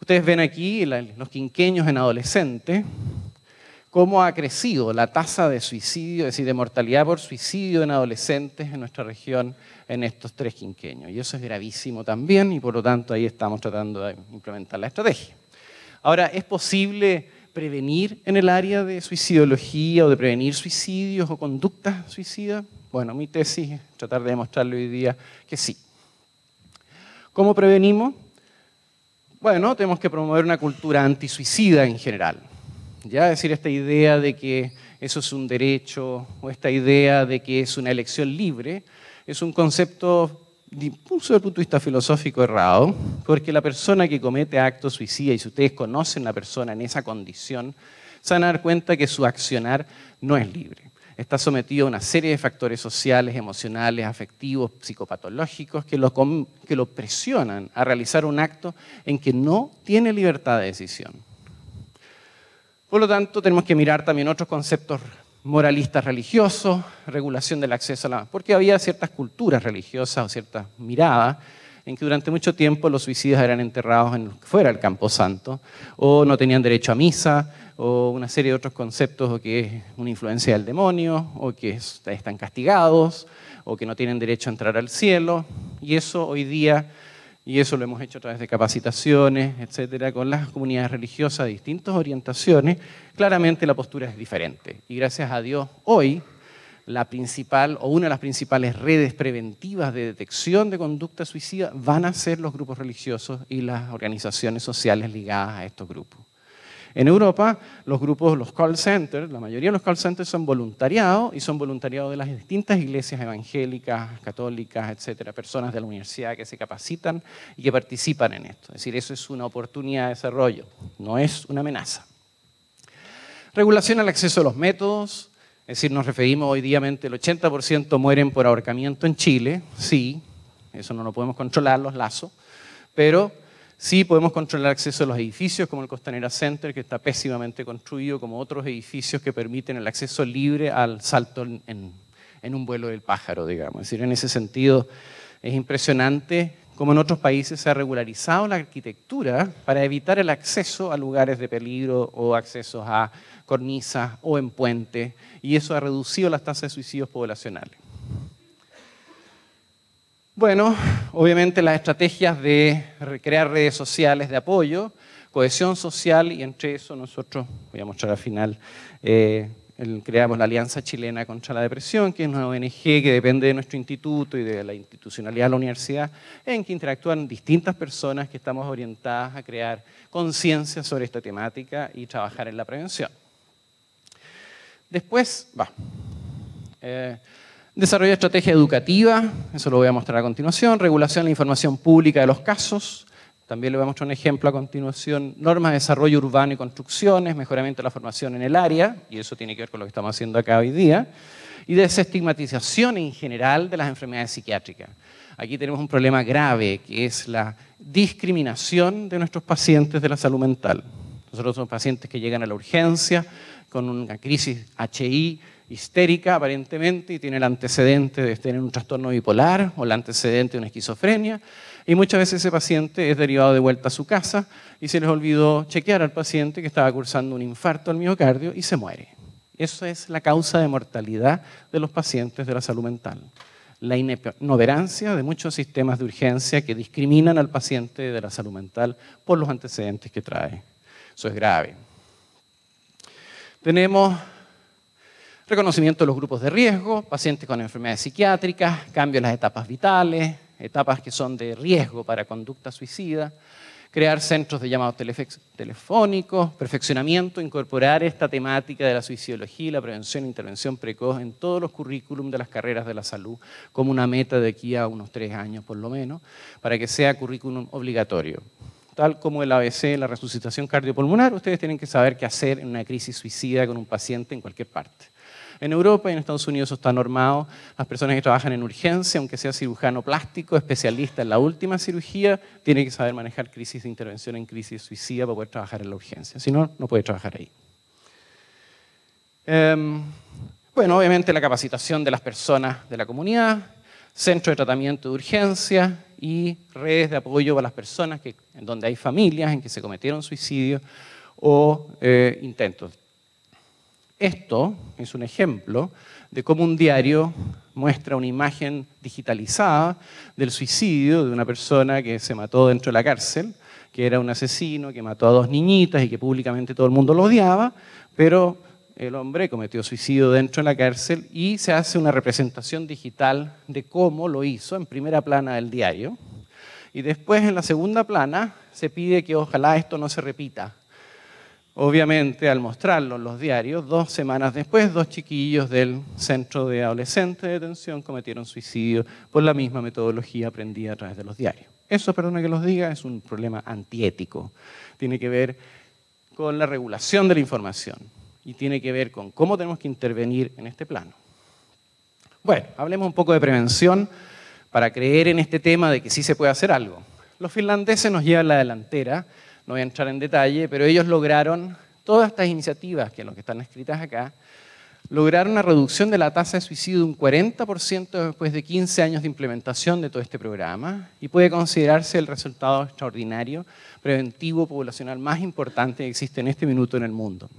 Ustedes ven aquí los quinqueños en adolescentes, cómo ha crecido la tasa de suicidio, es decir, de mortalidad por suicidio en adolescentes en nuestra región en estos tres quinqueños. Y eso es gravísimo también y por lo tanto ahí estamos tratando de implementar la estrategia. Ahora, ¿es posible prevenir en el área de suicidología o de prevenir suicidios o conductas suicidas? Bueno, mi tesis es tratar de demostrarle hoy día que sí. ¿Cómo prevenimos? Bueno, tenemos que promover una cultura antisuicida en general. Ya decir esta idea de que eso es un derecho o esta idea de que es una elección libre es un concepto desde el punto de vista filosófico errado, porque la persona que comete actos suicida, y si ustedes conocen a la persona en esa condición, se van a dar cuenta que su accionar no es libre. Está sometido a una serie de factores sociales, emocionales, afectivos, psicopatológicos que lo, que lo presionan a realizar un acto en que no tiene libertad de decisión. Por lo tanto, tenemos que mirar también otros conceptos moralistas religiosos, regulación del acceso a la... Porque había ciertas culturas religiosas o ciertas miradas en que durante mucho tiempo los suicidas eran enterrados en, fuera del campo santo, o no tenían derecho a misa, o una serie de otros conceptos, o que es una influencia del demonio, o que es- están castigados, o que no tienen derecho a entrar al cielo, y eso hoy día, y eso lo hemos hecho a través de capacitaciones, etcétera, con las comunidades religiosas de distintas orientaciones, claramente la postura es diferente. Y gracias a Dios, hoy la principal o una de las principales redes preventivas de detección de conducta suicida van a ser los grupos religiosos y las organizaciones sociales ligadas a estos grupos. En Europa, los grupos, los call centers, la mayoría de los call centers son voluntariados y son voluntariados de las distintas iglesias evangélicas, católicas, etcétera, personas de la universidad que se capacitan y que participan en esto. Es decir, eso es una oportunidad de desarrollo, no es una amenaza. Regulación al acceso a los métodos, es decir, nos referimos hoy día, el 80% mueren por ahorcamiento en Chile, sí, eso no lo podemos controlar, los lazos, pero sí podemos controlar el acceso a los edificios, como el Costanera Center, que está pésimamente construido, como otros edificios que permiten el acceso libre al salto en, en- un vuelo del pájaro, digamos. Es decir, en ese sentido es impresionante cómo en otros países se ha regularizado la arquitectura para evitar el acceso a lugares de peligro o accesos a cornisas o en puentes, y eso ha reducido las tasas de suicidios poblacionales. Bueno, obviamente las estrategias de re- crear redes sociales de apoyo, cohesión social y entre eso nosotros, voy a mostrar al final, eh, creamos la Alianza Chilena contra la Depresión, que es una ONG que depende de nuestro instituto y de la institucionalidad de la universidad, en que interactúan distintas personas que estamos orientadas a crear conciencia sobre esta temática y trabajar en la prevención. Después, va. Eh, desarrollo de estrategia educativa, eso lo voy a mostrar a continuación. Regulación de la información pública de los casos. También le voy a mostrar un ejemplo a continuación. Normas de desarrollo urbano y construcciones, mejoramiento de la formación en el área, y eso tiene que ver con lo que estamos haciendo acá hoy día. Y desestigmatización en general de las enfermedades psiquiátricas. Aquí tenemos un problema grave, que es la discriminación de nuestros pacientes de la salud mental. Nosotros somos pacientes que llegan a la urgencia con una crisis HI histérica aparentemente y tiene el antecedente de tener un trastorno bipolar o el antecedente de una esquizofrenia y muchas veces ese paciente es derivado de vuelta a su casa y se les olvidó chequear al paciente que estaba cursando un infarto al miocardio y se muere. Eso es la causa de mortalidad de los pacientes de la salud mental. La inoperancia de muchos sistemas de urgencia que discriminan al paciente de la salud mental por los antecedentes que trae. Eso es grave. Tenemos reconocimiento de los grupos de riesgo, pacientes con enfermedades psiquiátricas, cambio en las etapas vitales, etapas que son de riesgo para conducta suicida, crear centros de llamados telefónicos, perfeccionamiento, incorporar esta temática de la suicidología y la prevención e intervención precoz en todos los currículum de las carreras de la salud como una meta de aquí a unos tres años por lo menos, para que sea currículum obligatorio. Tal como el ABC, la resucitación cardiopulmonar, ustedes tienen que saber qué hacer en una crisis suicida con un paciente en cualquier parte. En Europa y en Estados Unidos eso está normado. Las personas que trabajan en urgencia, aunque sea cirujano plástico, especialista en la última cirugía, tienen que saber manejar crisis de intervención en crisis suicida para poder trabajar en la urgencia. Si no, no puede trabajar ahí. Em, bueno, obviamente la capacitación de las personas de la comunidad, centro de tratamiento de urgencia y redes de apoyo para las personas que, en donde hay familias en que se cometieron suicidios o eh, intentos esto es un ejemplo de cómo un diario muestra una imagen digitalizada del suicidio de una persona que se mató dentro de la cárcel, que era un asesino, que mató a dos niñitas y que públicamente todo el mundo lo odiaba, pero el hombre cometió suicidio dentro de la cárcel y se hace una representación digital de cómo lo hizo en primera plana del diario. Y después en la segunda plana se pide que ojalá esto no se repita Obviamente, al mostrarlo en los diarios, dos semanas después, dos chiquillos del Centro de Adolescentes de Detención cometieron suicidio por la misma metodología aprendida a través de los diarios. Eso, perdona que los diga, es un problema antiético. Tiene que ver con la regulación de la información. y tiene que ver con cómo tenemos que intervenir en este plano. Bueno, hablemos un poco de prevención para creer en este tema de que sí se puede hacer algo. Los finlandeses nos llevan la delantera, no voy a entrar en detalle, pero ellos lograron todas estas iniciativas, que las que están escritas acá, lograron una reducción de la tasa de suicidio de un 40% después de 15 años de implementación de todo este programa y puede considerarse el resultado extraordinario preventivo poblacional más importante que existe en este minuto en el mundo.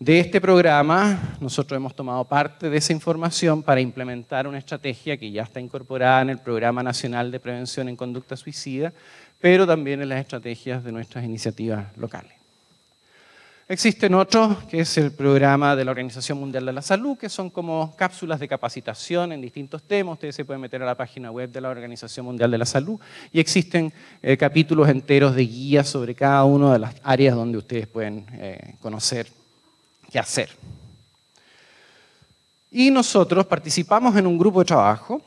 De este programa, nosotros hemos tomado parte de esa información para implementar una estrategia que ya está incorporada en el Programa Nacional de Prevención en Conducta Suicida, pero también en las estrategias de nuestras iniciativas locales. Existen otros, que es el programa de la Organización Mundial de la Salud, que son como cápsulas de capacitación en distintos temas. Ustedes se pueden meter a la página web de la Organización Mundial de la Salud y existen eh, capítulos enteros de guías sobre cada una de las áreas donde ustedes pueden eh, conocer qué hacer. Y nosotros participamos en un grupo de trabajo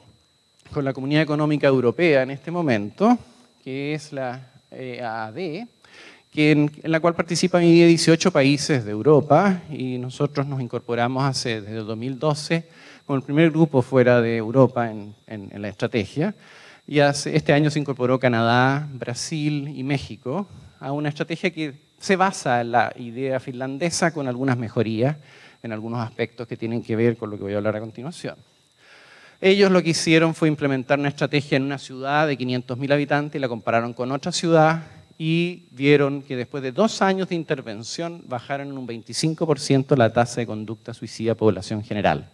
con la Comunidad Económica Europea en este momento, que es la EAD, en, la cual participan 18 países de Europa y nosotros nos incorporamos hace, desde el 2012 con el primer grupo fuera de Europa en, la estrategia. Y hace, este año se incorporó Canadá, Brasil y México a una estrategia que se basa en la idea finlandesa con algunas mejorías en algunos aspectos que tienen que ver con lo que voy a hablar a continuación. Ellos lo que hicieron fue implementar una estrategia en una ciudad de 500.000 habitantes y la compararon con otra ciudad y vieron que después de dos años de intervención bajaron en un 25% la tasa de conducta suicida población general.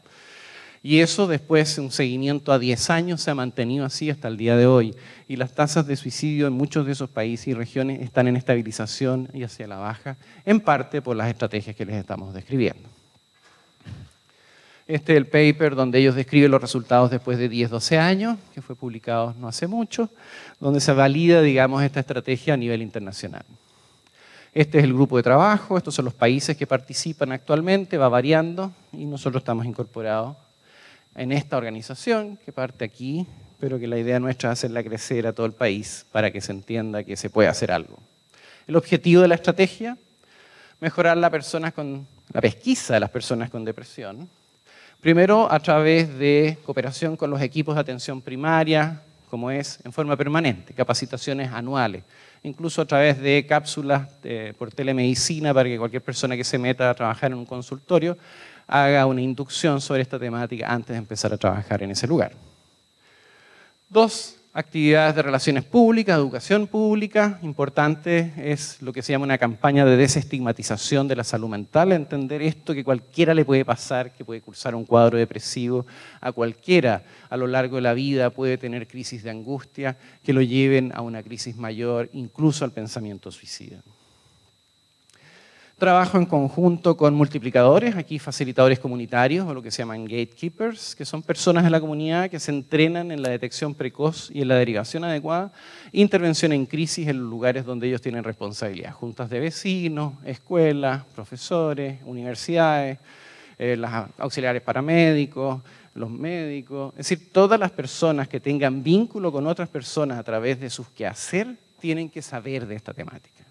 Y eso después, un seguimiento a 10 años, se ha mantenido así hasta el día de hoy. Y las tasas de suicidio en muchos de esos países y regiones están en estabilización y hacia la baja, en parte por las estrategias que les estamos describiendo. Este es el paper donde ellos describen los resultados después de 10, 12 años, que fue publicado no hace mucho, donde se valida, digamos, esta estrategia a nivel internacional. Este es el grupo de trabajo, estos son los países que participan actualmente, va variando y nosotros estamos incorporados en esta organización que parte aquí, pero que la idea nuestra es hacerla crecer a todo el país para que se entienda que se puede hacer algo. El objetivo de la estrategia, mejorar la, personas con, la pesquisa de las personas con depresión, Primero, a través de cooperación con los equipos de atención primaria, como es en forma permanente, capacitaciones anuales, incluso a través de cápsulas eh, por telemedicina para que cualquier persona que se meta a trabajar en un consultorio haga una inducción sobre esta temática antes de empezar a trabajar en ese lugar. Dos, actividades de relaciones públicas, educación pública. Importante es lo que se llama una campaña de desestigmatización de la salud mental, entender esto que cualquiera le puede pasar, que puede cursar un cuadro depresivo, a cualquiera a lo largo de la vida puede tener crisis de angustia que lo lleven a una crisis mayor, incluso al pensamiento suicida. Trabajo en conjunto con multiplicadores, aquí facilitadores comunitarios o lo que se llaman gatekeepers, que son personas de la comunidad que se entrenan en la detección precoz y en la derivación adecuada, intervención en crisis en los lugares donde ellos tienen responsabilidad, juntas de vecinos, escuelas, profesores, universidades, eh, las auxiliares paramédicos, los médicos, es decir, todas las personas que tengan vínculo con otras personas a través de sus quehacer tienen que saber de esta temática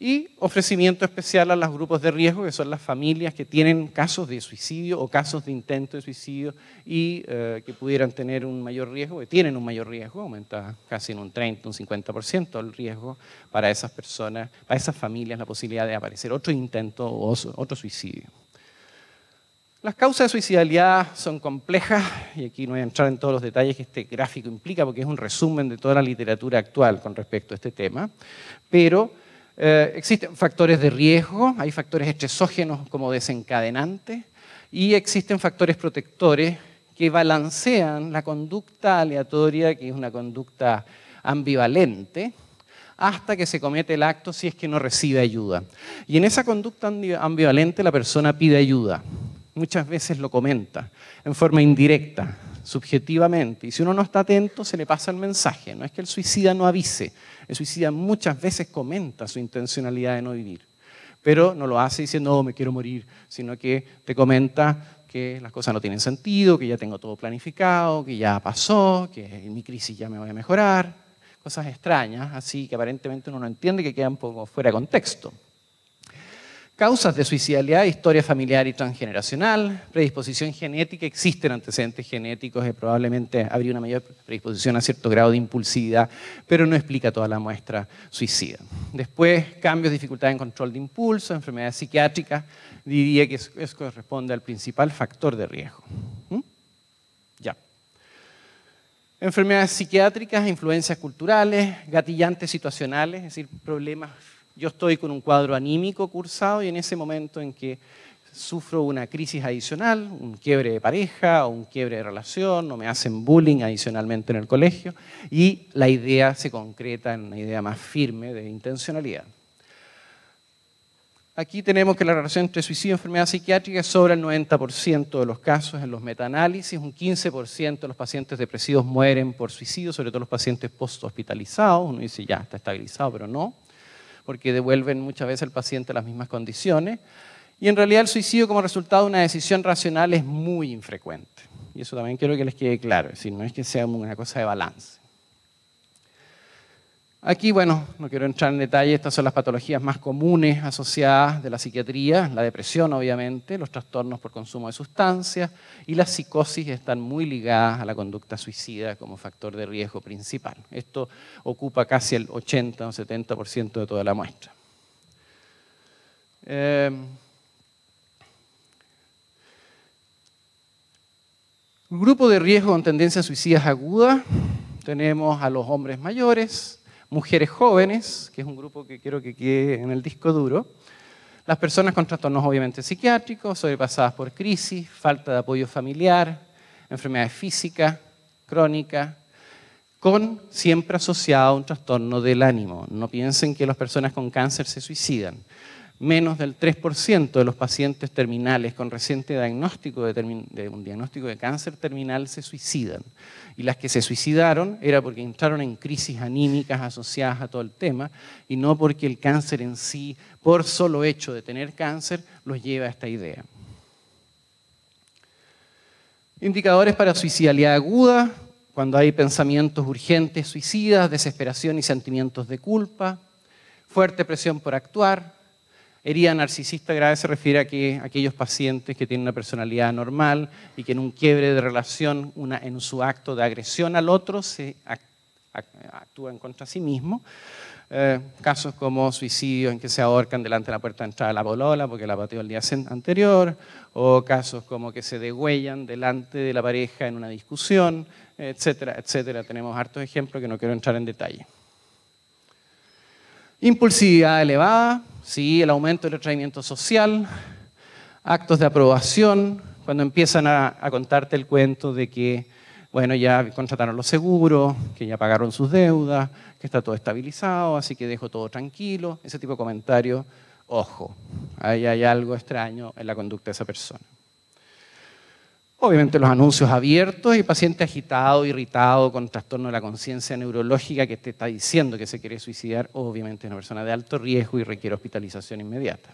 y ofrecimiento especial a los grupos de riesgo, que son las familias que tienen casos de suicidio o casos de intento de suicidio y eh, que pudieran tener un mayor riesgo, que tienen un mayor riesgo, aumenta casi en un 30, un 50% el riesgo para esas personas, para esas familias, la posibilidad de aparecer otro intento o otro suicidio. Las causas de suicidalidad son complejas y aquí no voy a entrar en todos los detalles que este gráfico implica porque es un resumen de toda la literatura actual con respecto a este tema, pero eh, existen factores de riesgo, hay factores estresógenos como desencadenantes y existen factores protectores que balancean la conducta aleatoria, que es una conducta ambivalente, hasta que se comete el acto si es que no recibe ayuda. Y en esa conducta ambivalente la persona pide ayuda. Muchas veces lo comenta en forma indirecta, subjetivamente. Y si uno no está atento, se le pasa el mensaje. No es que el suicida no avise, el suicida muchas veces comenta su intencionalidad de no vivir, pero no lo hace diciendo, oh, me quiero morir, sino que te comenta que las cosas no tienen sentido, que ya tengo todo planificado, que ya pasó, que mi crisis ya me voy a mejorar, cosas extrañas, así que aparentemente uno no entiende que quedan poco fuera de contexto. Causas de suicidalidad, historia familiar y transgeneracional, predisposición genética, existen antecedentes genéticos y probablemente habría una mayor predisposición a cierto grado de impulsividad, pero no explica toda la muestra suicida. Después, cambios, dificultad en control de impulso, enfermedades psiquiátricas, diría que eso, eso corresponde al principal factor de riesgo. ¿Mm? Ya. Enfermedades psiquiátricas, influencias culturales, gatillantes situacionales, es decir, problemas yo estoy con un cuadro anímico cursado y en ese momento en que sufro una crisis adicional, un quiebre de pareja o un quiebre de relación, o me hacen bullying adicionalmente en el colegio, y la idea se concreta en una idea más firme de intencionalidad. Aquí tenemos que la relación entre suicidio y enfermedad psiquiátrica es sobre el 90% de los casos en los metaanálisis, un 15% de los pacientes depresivos mueren por suicidio, sobre todo los pacientes post-hospitalizados, uno dice ya está estabilizado, pero no porque devuelven muchas veces al paciente las mismas condiciones. Y en realidad el suicidio como resultado de una decisión racional es muy infrecuente. Y eso también quiero que les quede claro, es no es que sea una cosa de balance. Aquí, bueno, no quiero entrar en detalle, estas son las patologías más comunes asociadas de la psiquiatría, la depresión obviamente, los trastornos por consumo de sustancias y las psicosis están muy ligadas a la conducta suicida como factor de riesgo principal. Esto ocupa casi el 80 o 70% de toda la muestra. Eh, grupo de riesgo con tendencias suicidas agudas, tenemos a los hombres mayores, mujeres jóvenes, que es un grupo que quiero que quede en el disco duro, las personas con trastornos obviamente psiquiátricos, sobrepasadas por crisis, falta de apoyo familiar, enfermedades físicas, crónicas, con siempre asociado a un trastorno del ánimo. No piensen que las personas con cáncer se suicidan menos del 3% de los pacientes terminales con reciente diagnóstico de, un diagnóstico de cáncer terminal se suicidan. Y las que se suicidaron era porque entraron en crisis anímicas asociadas a todo el tema y no porque el cáncer en sí, por solo hecho de tener cáncer, los lleva a esta idea. Indicadores para suicidalidad aguda, cuando hay pensamientos urgentes suicidas, desesperación y sentimientos de culpa, fuerte presión por actuar, Herida narcisista grave se refiere a que aquellos pacientes que tienen una personalidad normal y que en un quiebre de relación, en su acto de agresión al otro, se actúan contra sí mismo. Eh, casos como suicidios en que se ahorcan delante de la puerta de entrada de la bolola porque la pateó el día anterior, o casos como que se degüellan delante de la pareja en una discusión, etcétera, etcétera. Tenemos hartos ejemplos que no quiero entrar en detalle. Impulsividad elevada, ¿sí? el aumento del retraimiento social, actos de aprobación, cuando empiezan a, contarte el cuento de que, bueno, ya contrataron los seguros, que ya pagaron sus deudas, que está todo estabilizado, así que dejo todo tranquilo, ese tipo de comentarios, ojo, ahí hay algo extraño en la conducta de esa persona. Obviamente los anuncios abiertos y paciente agitado, irritado, con trastorno de la conciencia neurológica que te está diciendo que se quiere suicidar, obviamente es una persona de alto riesgo y requiere hospitalización inmediata.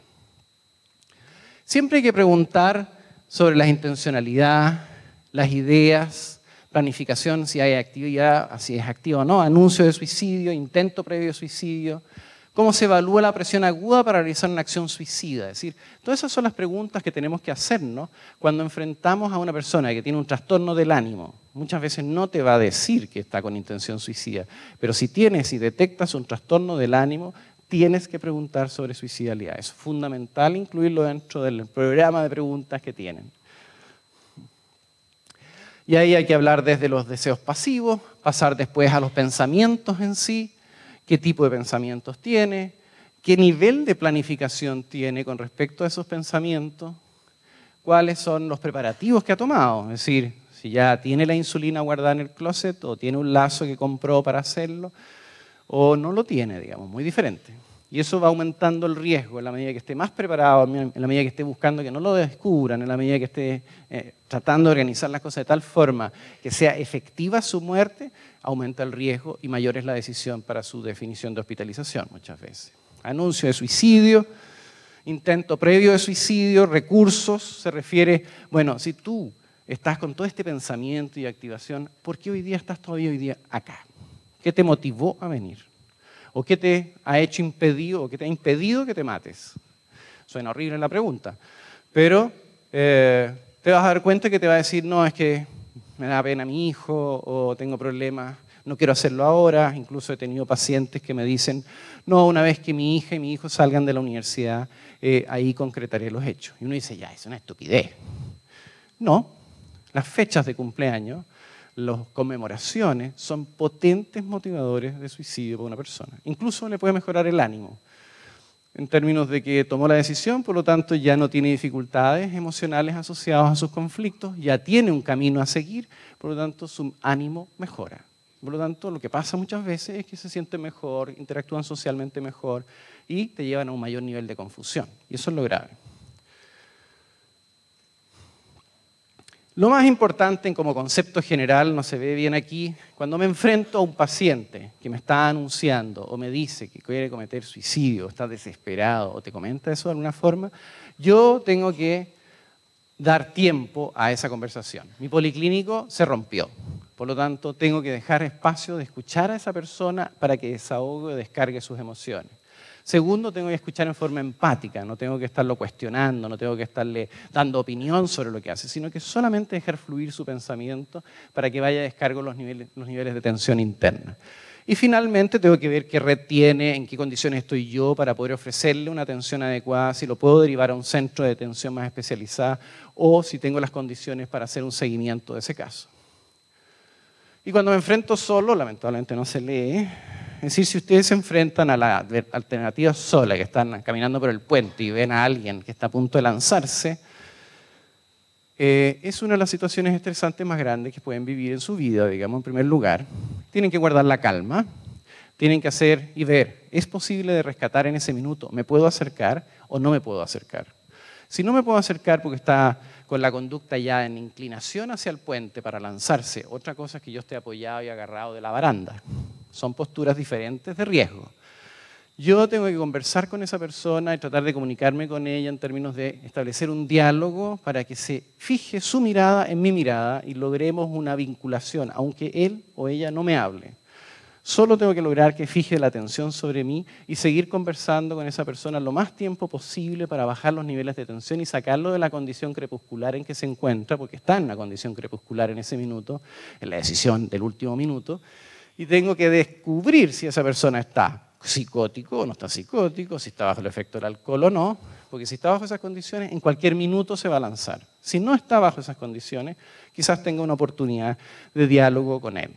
Siempre hay que preguntar sobre la intencionalidad, las ideas, planificación, si hay actividad, si es activo o no, anuncio de suicidio, intento previo de suicidio, cómo se evalúa la presión aguda para realizar una acción suicida. Es decir, todas esas son las preguntas que tenemos que hacernos cuando enfrentamos a una persona que tiene un trastorno del ánimo. Muchas veces no te va a decir que está con intención suicida, pero si tienes y detectas un trastorno del ánimo, tienes que preguntar sobre suicidalidad. Es fundamental incluirlo dentro del programa de preguntas que tienen. Y ahí hay que hablar desde los deseos pasivos, pasar después a los pensamientos en sí, qué tipo de pensamientos tiene, qué nivel de planificación tiene con respecto a esos pensamientos, cuáles son los preparativos que ha tomado. Es decir, si ya tiene la insulina guardada en el closet o tiene un lazo que compró para hacerlo o no lo tiene, digamos, muy diferente. Y eso va aumentando el riesgo en la medida que esté más preparado, en la medida que esté buscando que no lo descubran, en la medida que esté eh, tratando de organizar las cosas de tal forma que sea efectiva su muerte, aumenta el riesgo y mayor es la decisión para su definición de hospitalización muchas veces. Anuncio de suicidio, intento previo de suicidio, recursos, se refiere, bueno, si tú estás con todo este pensamiento y activación, ¿por qué hoy día estás todavía hoy día acá? ¿Qué te motivó a venir? ¿O qué te ha hecho impedido o qué te ha impedido que te mates? Suena horrible la pregunta, pero eh, te vas a dar cuenta que te va a decir, no, es que me da pena mi hijo o tengo problemas, no quiero hacerlo ahora. Incluso he tenido pacientes que me dicen, no, una vez que mi hija y mi hijo salgan de la universidad, eh, ahí concretaré los hechos. Y uno dice, ya, es una estupidez. No, las fechas de cumpleaños, las conmemoraciones son potentes motivadores de suicidio para una persona. Incluso le puede mejorar el ánimo en términos de que tomó la decisión, por lo tanto ya no tiene dificultades emocionales asociadas a sus conflictos, ya tiene un camino a seguir, por lo tanto su ánimo mejora. Por lo tanto, lo que pasa muchas veces es que se sienten mejor, interactúan socialmente mejor y te llevan a un mayor nivel de confusión. Y eso es lo grave. Lo más importante como concepto general, no se ve bien aquí, cuando me enfrento a un paciente que me está anunciando o me dice que quiere cometer suicidio, está desesperado o te comenta eso de alguna forma, yo tengo que dar tiempo a esa conversación. Mi policlínico se rompió, por lo tanto tengo que dejar espacio de escuchar a esa persona para que desahogue o descargue sus emociones. Segundo, tengo que escuchar en forma empática, no tengo que estarlo cuestionando, no tengo que estarle dando opinión sobre lo que hace, sino que solamente dejar fluir su pensamiento para que vaya a descargo los niveles, de tensión interna. Y finalmente tengo que ver qué red tiene, en qué condiciones estoy yo para poder ofrecerle una atención adecuada, si lo puedo derivar a un centro de atención más especializada o si tengo las condiciones para hacer un seguimiento de ese caso. Y cuando me enfrento solo, lamentablemente no se lee, es decir, si ustedes se enfrentan a la alternativa sola, que están caminando por el puente y ven a alguien que está a punto de lanzarse, eh, es una de las situaciones estresantes más grandes que pueden vivir en su vida, digamos, en primer lugar. Tienen que guardar la calma, tienen que hacer y ver, ¿es posible de rescatar en ese minuto? ¿Me puedo acercar o no me puedo acercar? Si no me puedo acercar porque está con la conducta ya en inclinación hacia el puente para lanzarse, otra cosa es que yo esté apoyado y agarrado de la baranda. Son posturas diferentes de riesgo. Yo tengo que conversar con esa persona y tratar de comunicarme con ella en términos de establecer un diálogo para que se fije su mirada en mi mirada y logremos una vinculación, aunque él o ella no me hable. Solo tengo que lograr que fije la atención sobre mí y seguir conversando con esa persona lo más tiempo posible para bajar los niveles de tensión y sacarlo de la condición crepuscular en que se encuentra, porque está en una condición crepuscular en ese minuto, en la decisión del último minuto, y tengo que descubrir si esa persona está psicótico o no está psicótico, si está bajo el efecto del alcohol o no, porque si está bajo esas condiciones, en cualquier minuto se va a lanzar. Si no está bajo esas condiciones, quizás tenga una oportunidad de diálogo con él.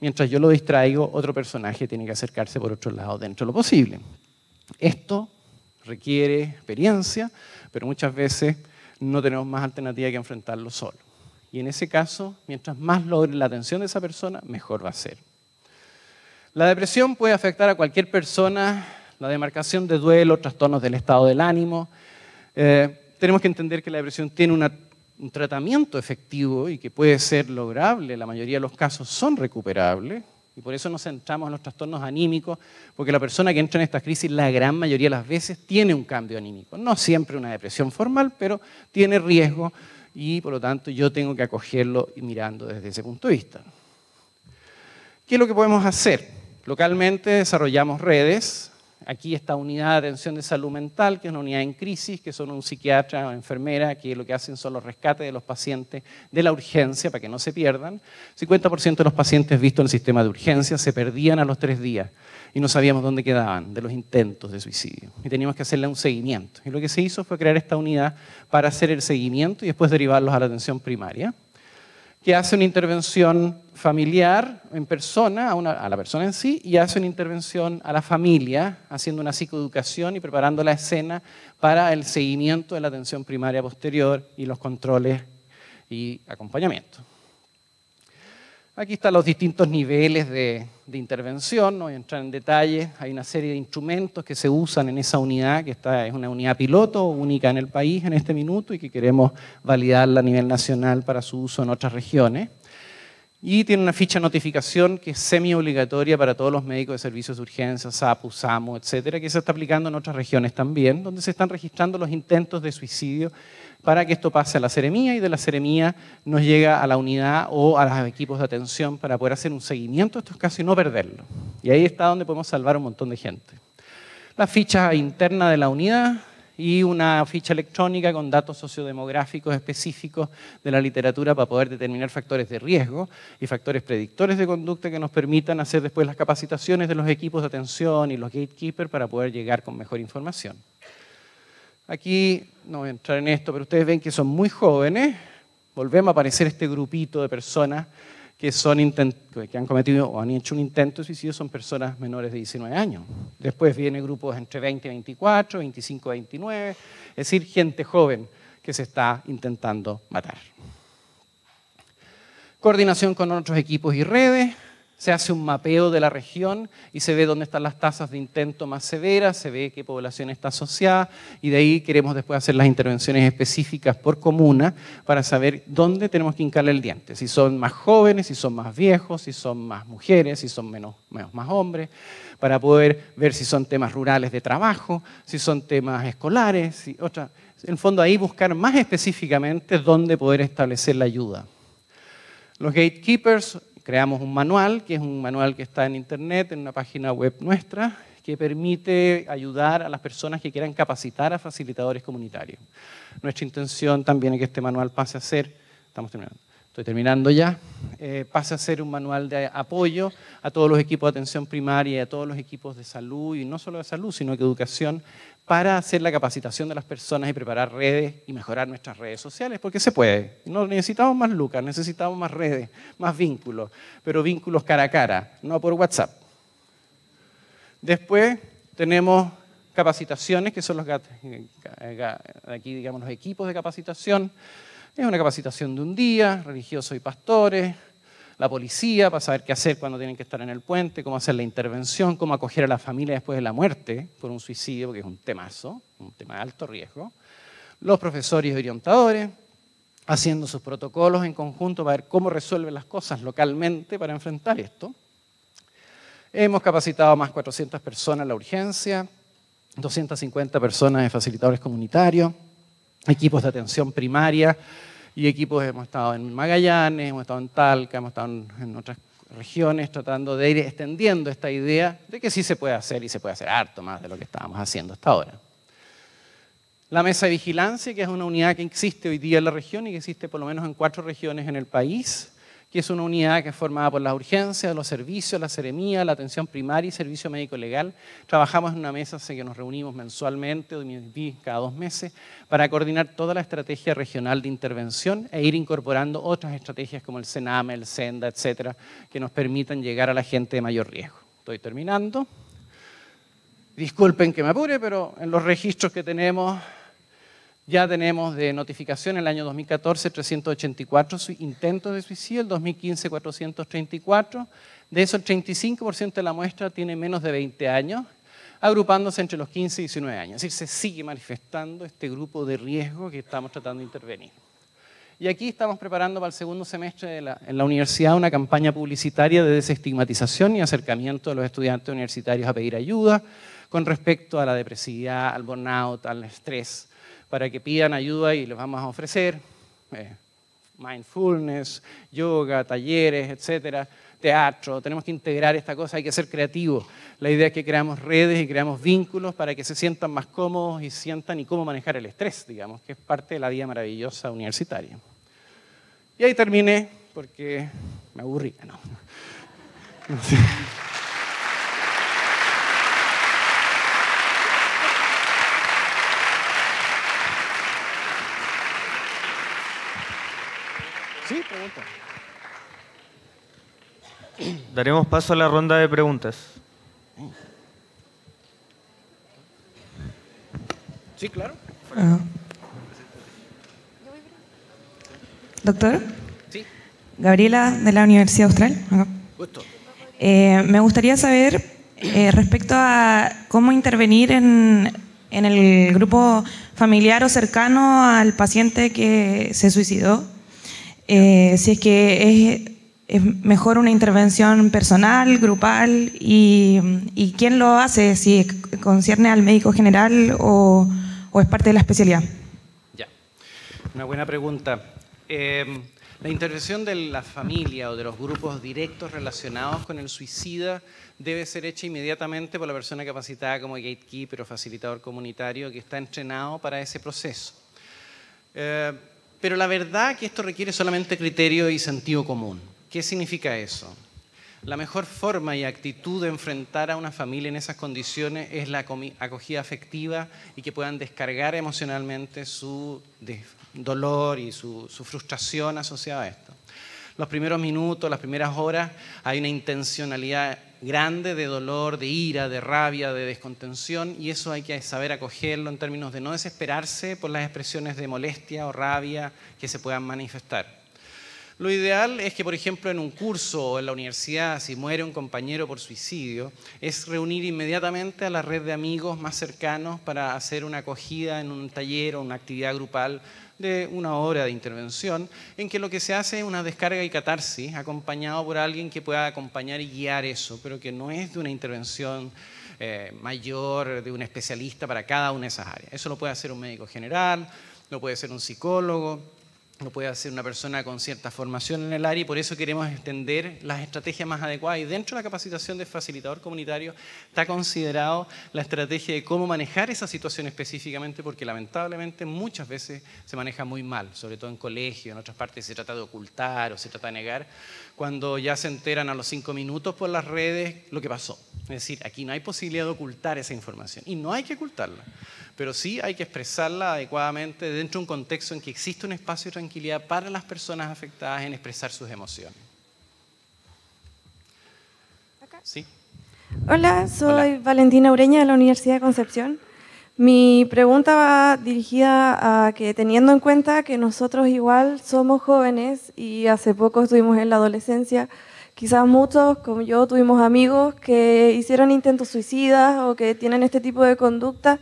Mientras yo lo distraigo, otro personaje tiene que acercarse por otro lado dentro de lo posible. Esto requiere experiencia, pero muchas veces no tenemos más alternativa que enfrentarlo solo. Y en ese caso, mientras más logre la atención de esa persona, mejor va a ser. La depresión puede afectar a cualquier persona, la demarcación de duelo, trastornos del estado del ánimo. Eh, tenemos que entender que la depresión tiene un tratamiento efectivo y que puede ser lograble, la mayoría de los casos son recuperables, y por eso nos centramos en los trastornos anímicos, porque la persona que entra en esta crisis la gran mayoría de las veces tiene un cambio anímico. No siempre una depresión formal, pero tiene riesgo y por lo tanto yo tengo que acogerlo mirando desde ese punto de vista. ¿Qué es lo que podemos hacer? Localmente desarrollamos redes. Aquí está unidad de atención de salud mental, que es una unidad en crisis, que son un psiquiatra o enfermera, que lo que hacen son los rescates de los pacientes de la urgencia para que no se pierdan. 50% de los pacientes vistos en el sistema de urgencia se perdían a los tres días y no sabíamos dónde quedaban de los intentos de suicidio. Y teníamos que hacerle un seguimiento. Y lo que se hizo fue crear esta unidad para hacer el seguimiento y después derivarlos a la atención primaria que hace una intervención familiar en persona, a, la persona en sí, y hace una intervención a la familia, haciendo una psicoeducación y preparando la escena para el seguimiento de la atención primaria posterior y los controles y acompañamiento. Aquí están los distintos niveles de, intervención, no voy a entrar en detalle, hay una serie de instrumentos que se usan en esa unidad, que está, es una unidad piloto única en el país en este minuto y que queremos validarla a nivel nacional para su uso en otras regiones. Y tiene una ficha de notificación que es semi-obligatoria para todos los médicos de servicios de urgencia, SAPU, SAMU, etcétera, que se está aplicando en otras regiones también, donde se están registrando los intentos de suicidio para que esto pase a la seremía y de la seremía nos llega a la unidad o a los equipos de atención para poder hacer un seguimiento de estos casos y no perderlo. Y ahí está donde podemos salvar un montón de gente. La ficha interna de la unidad y una ficha electrónica con datos sociodemográficos específicos de la literatura para poder determinar factores de riesgo y factores predictores de conducta que nos permitan hacer después las capacitaciones de los equipos de atención y los gatekeepers para poder llegar con mejor información. Aquí no voy a entrar en esto, pero ustedes ven que son muy jóvenes. Volvemos a aparecer este grupito de personas que, son que han cometido o han hecho un intento de suicidio son personas menores de 19 años. Después viene grupos entre 20 y 24, 25 y 29, es decir, gente joven que se está intentando matar. Coordinación con otros equipos y redes, se hace un mapeo de la región y se ve dónde están las tasas de intento más severas, se ve qué población está asociada y de ahí queremos después hacer las intervenciones específicas por comuna para saber dónde tenemos que hincarle el diente, si son más jóvenes, si son más viejos, si son más mujeres, si son menos, más hombres, para poder ver si son temas rurales de trabajo, si son temas escolares, si. En el fondo ahí buscar más específicamente dónde poder establecer la ayuda. Los gatekeepers creamos un manual, que es un manual que está en internet, en una página web nuestra, que permite ayudar a las personas que quieran capacitar a facilitadores comunitarios. Nuestra intención también es que este manual pase a ser, estoy terminando ya, eh, pase a ser un manual de apoyo a todos los equipos de atención primaria a todos los equipos de salud, y no solo de salud, sino que educación, para hacer la capacitación de las personas y preparar redes y mejorar nuestras redes sociales, porque se puede. No necesitamos más lucas, necesitamos más redes, más vínculos, pero vínculos cara a cara, no por WhatsApp. Después tenemos capacitaciones, que son los aquí, digamos, los equipos de capacitación. Es una capacitación de un día, religiosos y pastores, la policía para saber qué hacer cuando tienen que estar en el puente, cómo hacer la intervención, cómo acoger a la familia después de la muerte por un suicidio, que es un temazo, un tema de alto riesgo. Los profesores y orientadores haciendo sus protocolos en conjunto para ver cómo resuelven las cosas localmente para enfrentar esto. Hemos capacitado a más 400 personas en la urgencia, 250 personas de facilitadores comunitarios, equipos de atención primaria y equipos hemos estado en Magallanes, hemos estado en Talca, hemos estado en, otras regiones tratando de ir extendiendo esta idea de que sí se puede hacer y se puede hacer harto más de lo que estábamos haciendo hasta ahora. La mesa de vigilancia, que es una unidad que existe hoy día en la región y que existe por lo menos en cuatro regiones en el país, que es una unidad que es formada por las urgencias, los servicios, la seremía, la atención primaria y servicio médico legal. Trabajamos en una mesa en que nos reunimos mensualmente, cada dos meses, para coordinar toda la estrategia regional de intervención e ir incorporando otras estrategias como el SENAME, el SENDA, etcétera, que nos permitan llegar a la gente de mayor riesgo. Estoy terminando. Disculpen que me apure, pero en los registros que tenemos ya tenemos de notificación en el año 2014 384 intentos de suicidio, el 2015 434. De eso el 35% de la muestra tiene menos de 20 años, agrupándose entre los 15 y 19 años. Es decir, se sigue manifestando este grupo de riesgo que estamos tratando de intervenir. Y aquí estamos preparando para el segundo semestre en la universidad una campaña publicitaria de desestigmatización y acercamiento de los estudiantes universitarios a pedir ayuda con respecto a la depresividad, al burnout, al estrés, para que pidan ayuda y les vamos a ofrecer eh, mindfulness, yoga, talleres, etcétera, teatro. Tenemos que integrar esta cosa, hay que ser creativos. La idea es que creamos redes y creamos vínculos para que se sientan más cómodos y sientan y cómo manejar el estrés, digamos, que es parte de la vida maravillosa universitaria. Y ahí terminé porque me aburrí. No. Sí, pregunta. Daremos paso a la ronda de preguntas. Sí, claro. Doctor. Sí. Gabriela, de la Universidad Austral. Eh, me gustaría saber eh, respecto a cómo intervenir en, en el grupo familiar o cercano al paciente que se suicidó eh, si es que es, mejor una intervención personal, grupal, y, quién lo hace, si concierne al médico general o, es parte de la especialidad. Ya, una buena pregunta. Eh, La intervención de la familia o de los grupos directos relacionados con el suicida debe ser hecha inmediatamente por la persona capacitada como gatekeeper o facilitador comunitario que está entrenado para ese proceso. Eh, pero la verdad que esto requiere solamente criterio y sentido común. ¿Qué significa eso? La mejor forma y actitud de enfrentar a una familia en esas condiciones es la acogida afectiva y que puedan descargar emocionalmente su dolor y su, su frustración asociada a esto. Los primeros minutos, las primeras horas, hay una intencionalidad grande de dolor, de ira, de rabia, de descontención, y eso hay que saber acogerlo en términos de no desesperarse por las expresiones de molestia o rabia que se puedan manifestar. Lo ideal es que, por ejemplo, en un curso o en la universidad, si muere un compañero por suicidio, es reunir inmediatamente a la red de amigos más cercanos para hacer una acogida en un taller o una actividad grupal de una hora de intervención, en que lo que se hace es una descarga y catarsis, acompañado por alguien que pueda acompañar y guiar eso, pero que no es de una intervención eh, mayor, de un especialista para cada una de esas áreas. Eso lo puede hacer un médico general, lo puede hacer un psicólogo, lo puede hacer una persona con cierta formación en el área y por eso queremos extender las estrategias más adecuadas. Y dentro de la capacitación de facilitador comunitario está considerado la estrategia de cómo manejar esa situación específicamente, porque lamentablemente muchas veces se maneja muy mal, sobre todo en colegio, en otras partes se trata de ocultar o se trata de negar, cuando ya se enteran a los cinco minutos por las redes lo que pasó. Es decir, aquí no hay posibilidad de ocultar esa información y no hay que ocultarla pero sí hay que expresarla adecuadamente dentro de un contexto en que existe un espacio de tranquilidad para las personas afectadas en expresar sus emociones. ¿Sí? Hola, soy Valentina Ureña de la Universidad de Concepción. Mi pregunta va dirigida a que teniendo en cuenta que nosotros igual somos jóvenes y hace poco estuvimos en la adolescencia, quizás muchos, como yo, tuvimos amigos que hicieron intentos suicidas o que tienen este tipo de conducta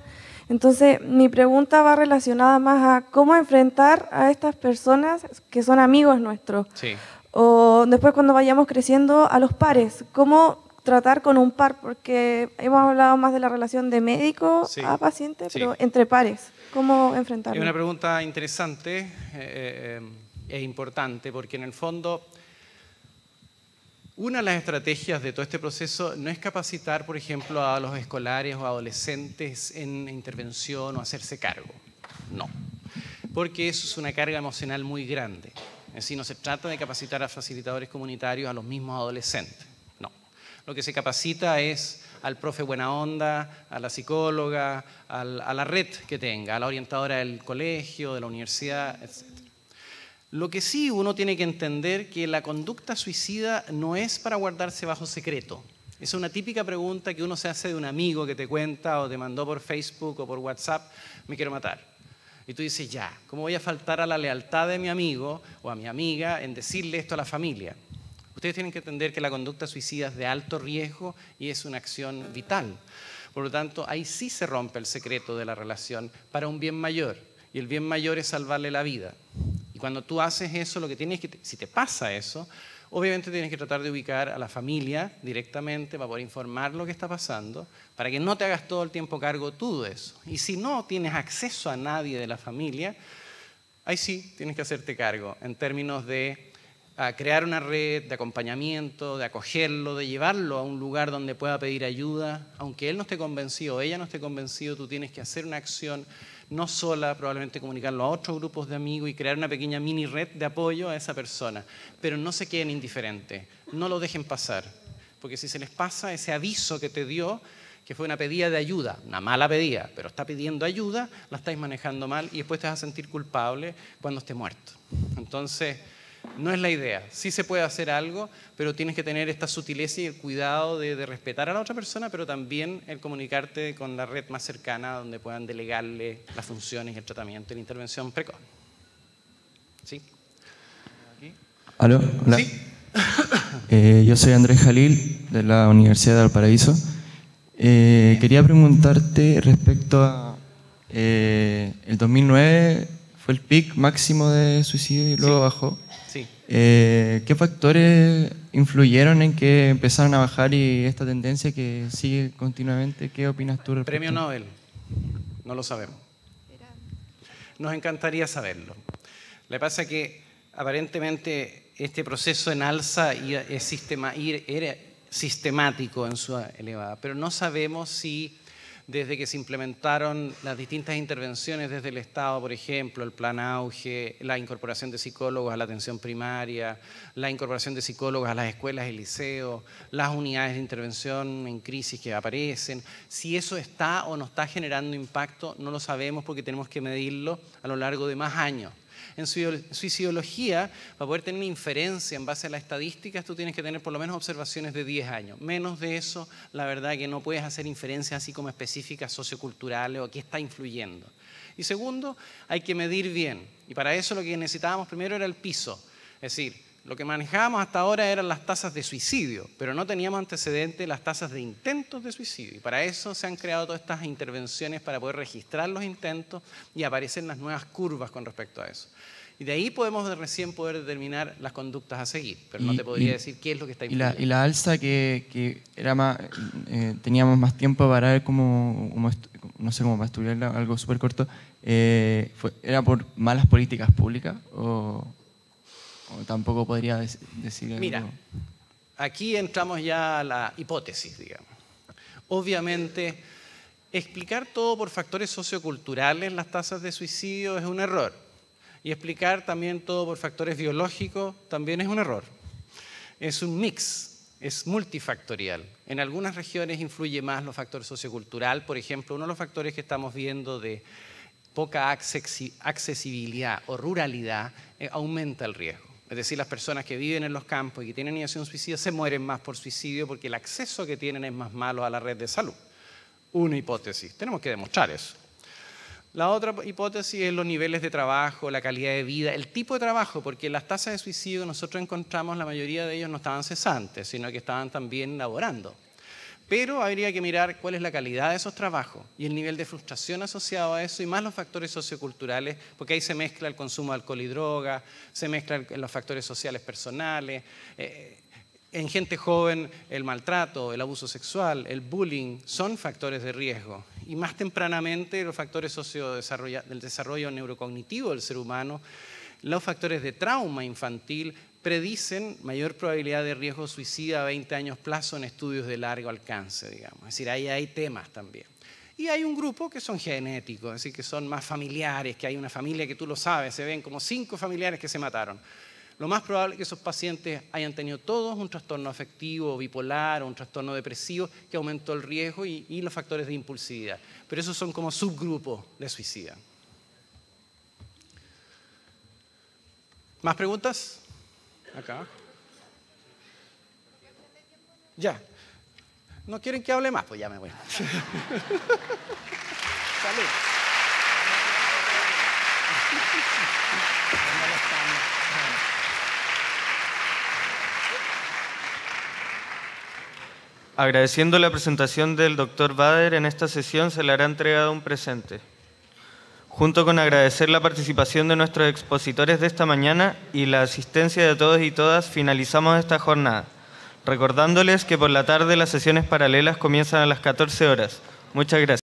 entonces, mi pregunta va relacionada más a cómo enfrentar a estas personas que son amigos nuestros. Sí. O después cuando vayamos creciendo a los pares, cómo tratar con un par, porque hemos hablado más de la relación de médico a paciente, pero entre pares, ¿cómo enfrentarlo? Es una pregunta interesante eh, eh, e importante, porque en el fondo una de las estrategias de todo este proceso no es capacitar, por ejemplo, a los escolares o adolescentes en intervención o hacerse cargo. No. Porque eso es una carga emocional muy grande. Es decir, no se trata de capacitar a facilitadores comunitarios a los mismos adolescentes. Lo que se capacita es al profe buena onda, a la psicóloga, a la red que tenga, a la orientadora del colegio, de la universidad, etc. Lo que sí uno tiene que entender que la conducta suicida no es para guardarse bajo secreto. Es una típica pregunta que uno se hace de un amigo que te cuenta o te mandó por Facebook o por WhatsApp, me quiero matar. Y tú dices, ya, ¿cómo voy a faltar a la lealtad de mi amigo o a mi amiga en decirle esto a la familia? Ustedes tienen que entender que la conducta suicida es de alto riesgo y es una acción vital. Por lo tanto, ahí sí se rompe el secreto de la relación para un bien mayor. Y el bien mayor es salvarle la vida cuando tú haces eso, lo que tienes que, si te pasa eso, obviamente tienes que tratar de ubicar a la familia directamente para poder informar lo que está pasando, para que no te hagas todo el tiempo cargo tú de eso. Y si no tienes acceso a nadie de la familia, ahí sí tienes que hacerte cargo en términos de ah, crear una red de acompañamiento, de acogerlo, de llevarlo a un lugar donde pueda pedir ayuda. Aunque él no esté convencido ella no esté convencido, tú tienes que hacer una acción no sola, probablemente comunicarlo a otros grupos de amigos y crear una pequeña mini red de apoyo a esa persona. Pero no se queden indiferentes, no lo dejen pasar, porque si se les pasa ese aviso que te dio, que fue una pedida de ayuda, una mala pedida, pero está pidiendo ayuda, la estáis manejando mal y después te vas a sentir culpable cuando esté muerto. Entonces, no es la idea. Sí se puede hacer algo, pero tienes que tener esta sutileza y el cuidado de, respetar a la otra persona, pero también el comunicarte con la red más cercana donde puedan delegarle las funciones, el tratamiento y la intervención precoz. ¿Sí? ¿Aló? Hola. Eh, yo soy Andrés Jalil, de la Universidad de Valparaíso. Eh, quería preguntarte respecto a eh, el 2009 fue el pic máximo de suicidio y luego bajó. Eh, ¿Qué factores influyeron en que empezaron a bajar y esta tendencia que sigue continuamente? ¿Qué opinas tú? Premio Nobel. No lo sabemos. Nos encantaría saberlo. Lo que pasa que aparentemente este proceso en alza es sistema, era sistemático en su elevada, pero no sabemos si desde que se implementaron las distintas intervenciones desde el Estado, por ejemplo, el plan auge, la incorporación de psicólogos a la atención primaria, la incorporación de psicólogos a las escuelas y liceos, las unidades de intervención en crisis que aparecen, si eso está o no está generando impacto, no lo sabemos porque tenemos que medirlo a lo largo de más años. En suicidología, para poder tener una inferencia en base a las estadísticas, tú tienes que tener por lo menos observaciones de 10 años. Menos de eso, la verdad que no puedes hacer inferencias así como específicas socioculturales o qué está influyendo. Y segundo, hay que medir bien. Y para eso lo que necesitábamos primero era el piso. Es decir, lo que manejábamos hasta ahora eran las tasas de suicidio, pero no teníamos antecedentes las tasas de intentos de suicidio. Y para eso se han creado todas estas intervenciones para poder registrar los intentos y aparecen las nuevas curvas con respecto a eso. Y de ahí podemos recién poder determinar las conductas a seguir, pero no te podría decir qué es lo que está influyendo. Y la, alza que, era más, eh, teníamos más tiempo para ver cómo, no sé cómo para estudiar algo súper corto, eh, ¿era por malas políticas públicas o, tampoco podría decir Mira, aquí entramos ya a la hipótesis, digamos. Obviamente, explicar todo por factores socioculturales las tasas de suicidio es un error. Y explicar también todo por factores biológicos también es un error. Es un mix, es multifactorial. En algunas regiones influye más los factores sociocultural. Por ejemplo, uno de los factores que estamos viendo de poca accesibilidad o ruralidad eh, aumenta el riesgo. Es decir, las personas que viven en los campos y que tienen ideación suicida se mueren más por suicidio porque el acceso que tienen es más malo a la red de salud. Una hipótesis. Tenemos que demostrar eso. La otra hipótesis es los niveles de trabajo, la calidad de vida, el tipo de trabajo, porque las tasas de suicidio nosotros encontramos, la mayoría de ellos no estaban cesantes, sino que estaban también laborando. Pero habría que mirar cuál es la calidad de esos trabajos y el nivel de frustración asociado a eso y más los factores socioculturales, porque ahí se mezcla el consumo de alcohol y droga, se mezclan los factores sociales personales. Eh, en gente joven, el maltrato, el abuso sexual, el bullying son factores de riesgo. Y más tempranamente, los factores del desarrollo neurocognitivo del ser humano, los factores de trauma infantil predicen mayor probabilidad de riesgo suicida a 20 años plazo en estudios de largo alcance, digamos. Es decir, ahí hay temas también. Y hay un grupo que son genéticos, es decir, que son más familiares, que hay una familia que tú lo sabes, se ven como cinco familiares que se mataron lo más probable es que esos pacientes hayan tenido todos un trastorno afectivo, bipolar o un trastorno depresivo que aumentó el riesgo y, los factores de impulsividad. Pero esos son como subgrupos de suicida. ¿Más preguntas? Acá. Ya. ¿No quieren que hable más? Pues ya me voy. Salud. Agradeciendo la presentación del doctor Bader, en esta sesión se le hará entregado un presente. Junto con agradecer la participación de nuestros expositores de esta mañana y la asistencia de todos y todas, finalizamos esta jornada, recordándoles que por la tarde las sesiones paralelas comienzan a las 14 horas. Muchas gracias.